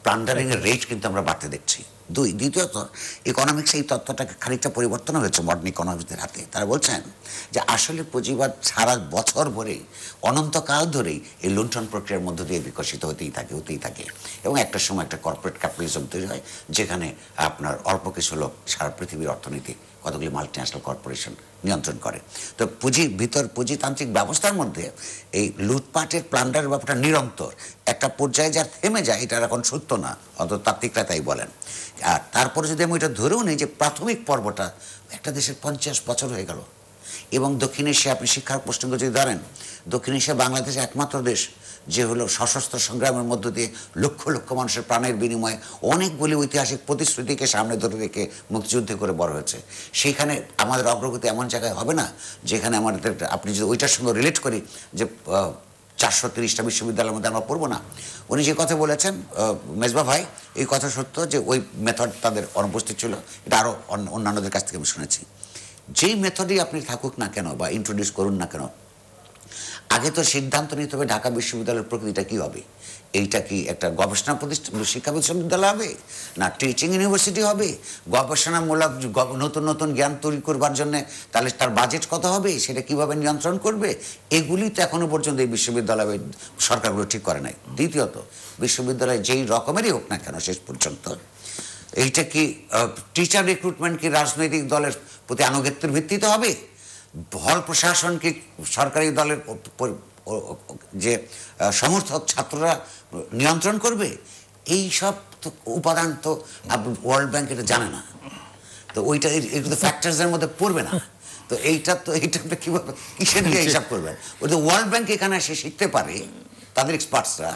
প্লান্ডারিং এর রেট কিন্তু আমরা বাড়তে দেখছি। দুই, দ্বিতীয়ত ইকোনমিক্স এই তত্ত্বটাকে খানিকটা পরিবর্তন হয়েছে মডার্ন ইকোনমিক্সদের হাতে। তারা বলছেন যে আসলে পুঁজিবাদ সারা বছর ভরেই অনন্তকাল ধরেই এই লুণ্ঠন প্রক্রিয়ার মধ্য দিয়ে বিকশিত হতেই থাকে হতেই থাকে। এবং একটা সময় একটা কর্পোরেট ক্যাপিটালিজম তৈরি হয়, যেখানে আপনার অল্প কিছু লোক সারা পৃথিবীর অর্থনীতি কতগুলি মাল্টিন্যাশনাল কর্পোরেশন নিয়ন্ত্রণ করে। তো পুঁজি ভিতর পুঁজিতান্ত্রিক ব্যবস্থার মধ্যে এই লুটপাটের প্লান্ডারের ব্যাপারটা নিরন্তর। একটা পর্যায়ে যা থেমে যায়, এটা এখন সত্য না, অন্তত তাত্ত্বিকরা তাই বলেন। আর তারপরে যদি আমি এটা ধরেও নিই যে প্রাথমিক পর্বটা, একটা দেশের পঞ্চাশ বছর হয়ে গেল এবং দক্ষিণ এশিয়া আপনি শিক্ষার প্রসঙ্গ যদি ধরেন, দক্ষিণ এশিয়া বাংলাদেশ একমাত্র দেশ যে হলো সশস্ত্র সংগ্রামের মধ্য দিয়ে লক্ষ লক্ষ মানুষের প্রাণের বিনিময়ে অনেকগুলি ঐতিহাসিক প্রতিশ্রুতিকে সামনে ধরে রেখে মুক্তিযুদ্ধ করে বড় হয়েছে। সেইখানে আমাদের অগ্রগতি এমন জায়গায় হবে না, যেখানে আমাদের আপনি যদি ওইটার সঙ্গে রিলেট করি যে চারশো তিরিশটা বিশ্ববিদ্যালয়ের মধ্যে আমরা পড়ব না। উনি যে কথা বলেছেন মেজবা ভাই, এই কথা সত্য যে ওই মেথড তাদের অনুপস্থিত ছিল। এটা আরও অন্যান্যদের কাছ থেকে আমি শুনেছি। যেই মেথডই আপনি থাকুক না কেন বা ইন্ট্রোডিউস করুন না কেন, আগে তো সিদ্ধান্ত নিতে হবে ঢাকা বিশ্ববিদ্যালয়ের প্রকৃতিটা কী হবে? এইটা কি একটা গবেষণা প্রতিষ্ঠান শিক্ষা বিশ্ববিদ্যালয় হবে? না টিচিং ইউনিভার্সিটি হবে? গবেষণামূলক নতুন নতুন জ্ঞান তৈরি করবার জন্য তাহলে তার বাজেট কত হবে? সেটা কীভাবে নিয়ন্ত্রণ করবে? এগুলি তো এখনও পর্যন্ত এই বিশ্ববিদ্যালয় সরকারগুলো ঠিক করে নাই। দ্বিতীয়ত, বিশ্ববিদ্যালয় যেই রকমেরই হোক না কেন শেষ পর্যন্ত, এইটা কি টিচার রিক্রুটমেন্ট কি রাজনৈতিক দলের প্রতি আনুগত্যের ভিত্তিতে হবে। হল প্রশাসন কি সরকারি দলের যে সমর্থক ছাত্ররা নিয়ন্ত্রণ করবে এই সব তো উপাদান তো ওয়ার্ল্ড ব্যাংক এটা জানে না। তো ওইটা এগুলো তো ফ্যাক্টরসের মধ্যে পড়বে না। তো এইটা তো এইটা কীভাবে কিসের দিয়ে হিসাব করবেন? ওই তো ওয়ার্ল্ড ব্যাংক এখানে এসে শিখতে পারে তাদের এক্সপার্টসরা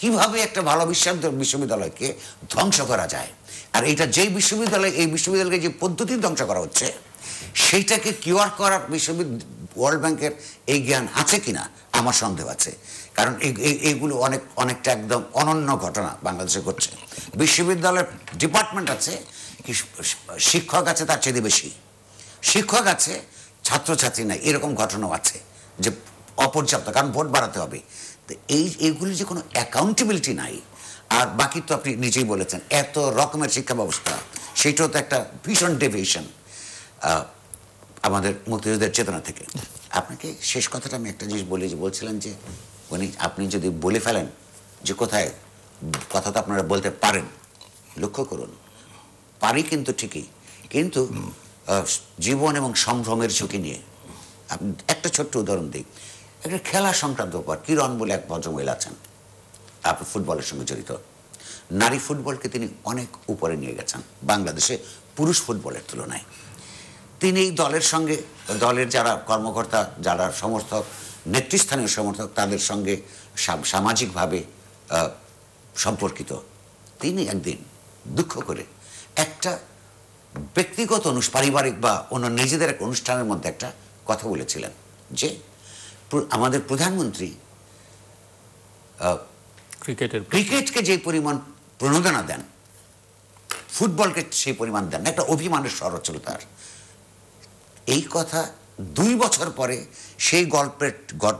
কীভাবে একটা ভালো বিশ্ববিদ্যালয় বিশ্ববিদ্যালয়কে ধ্বংস করা যায়। আর এইটা যেই বিশ্ববিদ্যালয় এই বিশ্ববিদ্যালয়কে যে পদ্ধতি ধ্বংস করা হচ্ছে সেইটাকে কিউআর করার বিশ্ববিদ্যালয় ওয়ার্ল্ড ব্যাংকের এই জ্ঞান আছে কিনা? আমার সন্দেহ আছে। কারণ এই- এই- এইগুলো অনেক, অনেকটা একদম অনন্য ঘটনা বাংলাদেশে ঘটছে। বিশ্ববিদ্যালয়ের ডিপার্টমেন্ট আছে শিক্ষক আছে তার চেয়ে বেশি। শিক্ষক আছে, ছাত্রছাত্রী নাই, এরকম ঘটনাও আছে যে অপর্যাপ্ত, কারণ ভোট বাড়াতে হবে। তো এই এইগুলি যে কোনো অ্যাকাউন্টেবিলিটি নাই, আর বাকি তো আপনি নিজেই বলেছেন, এত রকমের শিক্ষা ব্যবস্থা সেটাও তো একটা ভীষণ ডেভিয়েশন আমাদের মুক্তিযুদ্ধের চেতনা থেকে। আপনাকে শেষ কথাটা আমি একটা জিনিস বলি যে বলছিলেন যে, উনি, আপনি যদি বলে ফেলেন যে কোথায় কথা তো আপনারা বলতে পারেন, লক্ষ্য করুন। পারি কিন্তু ঠিকই, কিন্তু জীবন এবং সম্ভ্রমের ঝুঁকি নিয়ে। আপনি একটা ছোট্ট উদাহরণ দিই। একটা খেলা সংক্রান্ত ব্যাপার, কিরণ বলে এক ভদ্রমহিলা আছেন। আপনি ফুটবলের সঙ্গে জড়িত। নারী ফুটবলকে তিনি অনেক উপরে নিয়ে গেছেন। বাংলাদেশে পুরুষ ফুটবলের তুলনায়। তিনি এই দলের সঙ্গে দলের যারা কর্মকর্তা যারা সমর্থক নেতৃস্থানীয় সমর্থক তাদের সঙ্গে সামাজিকভাবে সম্পর্কিত। তিনি একদিন দুঃখ করে একটা ব্যক্তিগত অনুষ পারিবারিক বা অন্য নিজেদের এক অনুষ্ঠানের মধ্যে একটা কথা বলেছিলেন যে আমাদের প্রধানমন্ত্রী ক্রিকেটের ক্রিকেটকে যে পরিমাণ প্রণোদনা দেন ফুটবলকে সেই পরিমাণ দেন একটা অভিমানের স্বর ছিল তার এই কথা দুই বছর পরে সেই গল্পের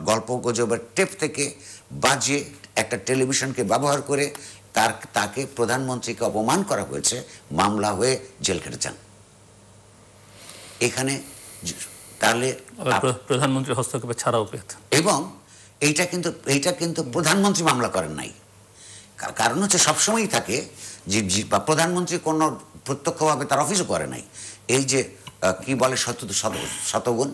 গল্প গুজবের টেপ থেকে বাজিয়ে একটা টেলিভিশনকে ব্যবহার করে তার তাকে প্রধানমন্ত্রীকে অপমান করা হয়েছে মামলা হয়ে জেল কেটেছেন এখানে তাহলে প্রধানমন্ত্রী হস্তক্ষেপে ছাড়াও পেয়েছেন এবং এইটা কিন্তু এইটা কিন্তু প্রধানমন্ত্রী মামলা করেন নাই। কারণ হচ্ছে সবসময়ই থাকে যে প্রধানমন্ত্রী কোনো প্রত্যক্ষভাবে তার অফিসও করে নাই। এই যে কি বলে শত শত- শতগুণ?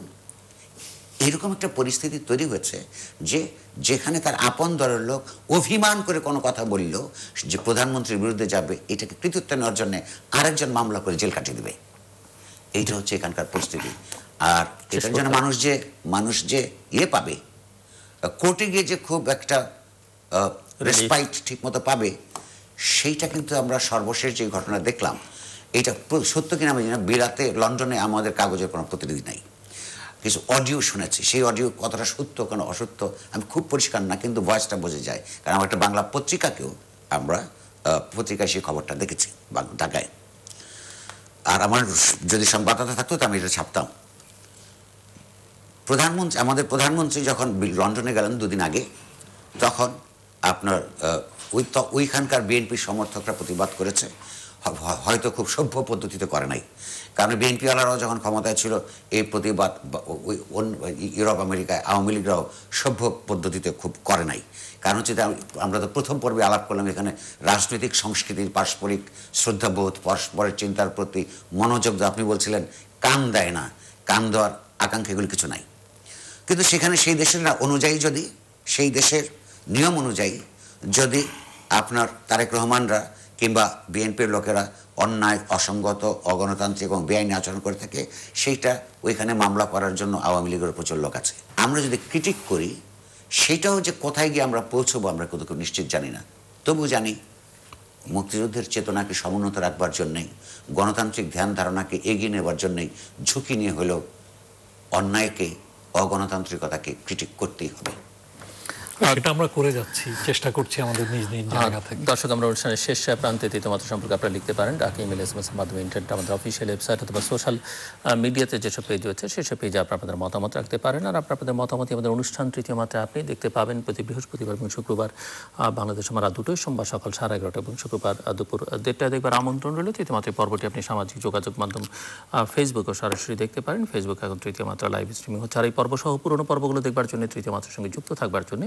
এরকম একটা পরিস্থিতি তৈরি হয়েছে যে যেখানে তার আপন দলের লোক অভিমান করে কোনো কথা বলল যে প্রধানমন্ত্রীর বিরুদ্ধে যাবে এটাকে কৃতিত্ব নেওয়ার জন্য আরেকজন মামলা করে জেল কাটিয়ে দেবে। এইটা হচ্ছে এখানকার পরিস্থিতি। আর এটার জন্য মানুষ যে মানুষ যে ইয়ে পাবে কোর্টে গিয়ে যে খুব একটা রেসপাইট ঠিক মতো পাবে সেইটা কিন্তু আমরা সর্বশেষ যে ঘটনা দেখলাম এটা সত্য কিনা আমি জানি বিরাতে লন্ডনে আমাদের কাগজের কোনো প্রতিনিধি নাই। কিছু অডিও শুনেছি। সেই অডিও কতটা সত্য, কোনো অসত্য, আমি খুব পরিষ্কার না, কিন্তু ভয়েসটা বোঝা যায়। কারণ আমার একটা বাংলা পত্রিকাকেও আমরা পত্রিকায় সেই খবরটা দেখেছি ঢাকায়। আর আমার যদি সংবাদদাতা থাকতো, তো আমি এটা ছাপতাম। প্রধানমন্ত্রী, আমাদের প্রধানমন্ত্রী যখন লন্ডনে গেলেন দুদিন আগে, তখন আপনার ওই ওইখানকার বিএনপির সমর্থকরা প্রতিবাদ করেছে। হয়তো খুব সভ্য পদ্ধতিতে করে নাই। কারণ বিএনপিওয়ালারাও যখন ক্ষমতায় ছিল, এই প্রতিবাদ ইউরোপ, আমেরিকায় আওয়ামী লীগরাও সভ্য পদ্ধতিতে খুব করে নাই। কারণ হচ্ছে আমরা তো প্রথম পর্বে আলাপ করলাম এখানে রাজনৈতিক, সংস্কৃতির, পারস্পরিক শ্রদ্ধাবোধ, পরস্পরের চিন্তার প্রতি মনোযোগ। আপনি বলছিলেন, কান দেয় না। কান দেওয়ার আকাঙ্ক্ষা এগুলি কিছু নাই। কিন্তু সেখানে সেই দেশের না, অনুযায়ী যদি, সেই দেশের নিয়ম অনুযায়ী যদি আপনার তারেক রহমানরা কিংবা বিএনপির লোকেরা অন্যায়, অসঙ্গত, অগণতান্ত্রিক এবং বেআইনি আচরণ করে থাকে, সেইটা ওইখানে মামলা করার জন্য আওয়ামী লীগের প্রচুর লোক আছে। আমরা যদি ক্রিটিক করি, সেটাও যে কোথায় গিয়ে আমরা পৌঁছবো আমরা কত নিশ্চিত জানি না। তবু জানি, মুক্তিযুদ্ধের চেতনাকে সমুন্নত রাখবার জন্যেই, গণতান্ত্রিক ধ্যান ধারণাকে এগিয়ে নেবার জন্যেই ঝুঁকি নিয়ে হলেও অন্যায়কে, অগণতান্ত্রিকতাকে ক্রিটিক করতেই হবে। সেটা আমরা করে যাচ্ছি চেষ্টা করছি আমাদের নিজ নিজ জায়গা থেকে। দর্শক আমরা অনুষ্ঠানের শেষ প্রান্তে তৃতীয়মাত্র সম্পর্কে আপনারা লিখতে পারেন। ডাকি ইমেল এস এর মাধ্যমে ইন্টারনেট আমাদের অফিসিয়াল ওয়েবসাইট অথবা সোশ্যাল মিডিয়াতে যেসব পেজ রয়েছে সেসব পেজে আপনারা আপনাদের মতামত রাখতে পারেন। আর আপনারা আপনাদের মতামত আমাদের অনুষ্ঠান তৃতীয় মাত্রায় আপনি দেখতে পাবেন প্রতি বৃহস্পতিবার এবং শুক্রবার বাংলাদেশ আমার দুটোই সোমবার সকাল সাড়ে এগারোটা এবং শুক্রবার দুপুর দেড়টায় দেখবার আমন্ত্রণ রইল। তৃতীয় মাত্রায় পর্বটি আপনি সামাজিক যোগাযোগ মাধ্যম ফেসবুকও সরাসরি দেখতে পারেন। ফেসবুক এখন তৃতীয় মাত্রা লাইভ স্ট্রিমিং হচ্ছে। আর এই পর্ব সহ পুরনো পর্বগুলো দেখবার জন্য তৃতীয় মাত্রার সঙ্গে যুক্ত থাকবার জন্য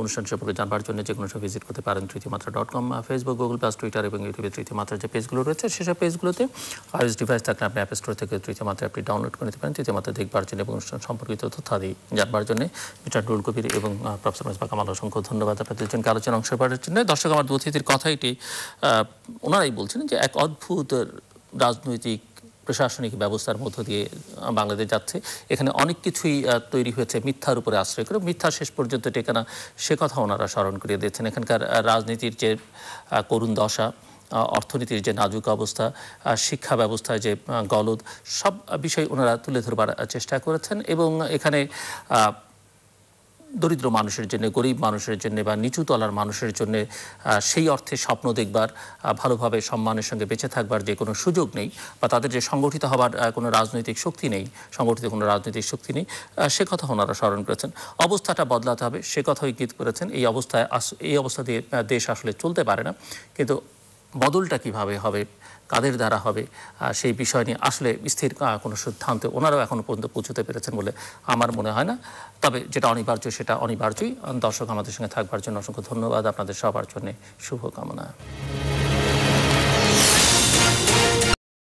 অনুষ্ঠান সম্পর্কে জানবার জন্য যে কোনো সব ভিজিট করতে পারেন Tritiyo Matra dot com Facebook Google plus Twitter এবং ইউটিউবে তৃতীয় মাত্রার যে পেজগুলো রয়েছে, সেসব পেজগুলোতে আইএস ডিভাইস থাকলে আপনি অ্যাপ স্টোর থেকে তৃতীয় মাত্রা আপনি ডাউনলোড করে নিতে পারেন। তৃতীয় মাত্রা দেখবার জন্য এবং অনুষ্ঠান সম্পর্কিত তথ্যাদি জানবার জন্য মিটার ডুল কবির এবং প্রফেসর মেজবা কামাল অসংখ্য ধন্যবাদ আপনাদের দুজনকে আলোচনা অংশগ্রহণের জন্য। দর্শক, আমার দু অতিথির কথা এটি ওনারাই বলছেন যে এক অদ্ভুত রাজনৈতিক প্রশাসনিক ব্যবস্থার মধ্য দিয়ে বাংলাদেশ যাচ্ছে। এখানে অনেক কিছুই তৈরি হয়েছে মিথ্যার উপরে আশ্রয় করে। মিথ্যা শেষ পর্যন্ত টেকানা সে কথা ওনারা স্মরণ করিয়ে দিয়েছেন। এখানকার রাজনীতির যে করুণ দশা অর্থনীতির যে নাজুক অবস্থা শিক্ষা ব্যবস্থায় যে গলদ, সব বিষয় ওনারা তুলে ধরবার চেষ্টা করেছেন এবং এখানে দরিদ্র মানুষের জন্য, গরিব মানুষের জন্য বা নিচু তলার মানুষের জন্য সেই অর্থে স্বপ্ন দেখবার ভালোভাবে সম্মানের সঙ্গে বেঁচে থাকবার যে কোনো সুযোগ নেই বা তাদের যে সংগঠিত হবার কোনো রাজনৈতিক শক্তি নেই, সংগঠিত কোনো রাজনৈতিক শক্তি নেই সে কথা ওনারা স্মরণ করেছেন। অবস্থাটা বদলাতে হবে, সে কথাই গীত করেছেন। এই অবস্থায় এই অবস্থা দিয়ে দেশ আসলে চলতে পারে না। কিন্তু বদলটা কীভাবে হবে? কাদের দ্বারা হবে সেই বিষয় নিয়ে আসলে স্থির কোনো সিদ্ধান্তে ওনারাও এখনও পর্যন্ত পৌঁছতে পেরেছেন বলে আমার মনে হয় না। তবে যেটা অনিবার্য, সেটা অনিবার্যই। দর্শক আমাদের সঙ্গে থাকবার জন্য অসংখ্য ধন্যবাদ। আপনাদের সবার জন্য শুভকামনা।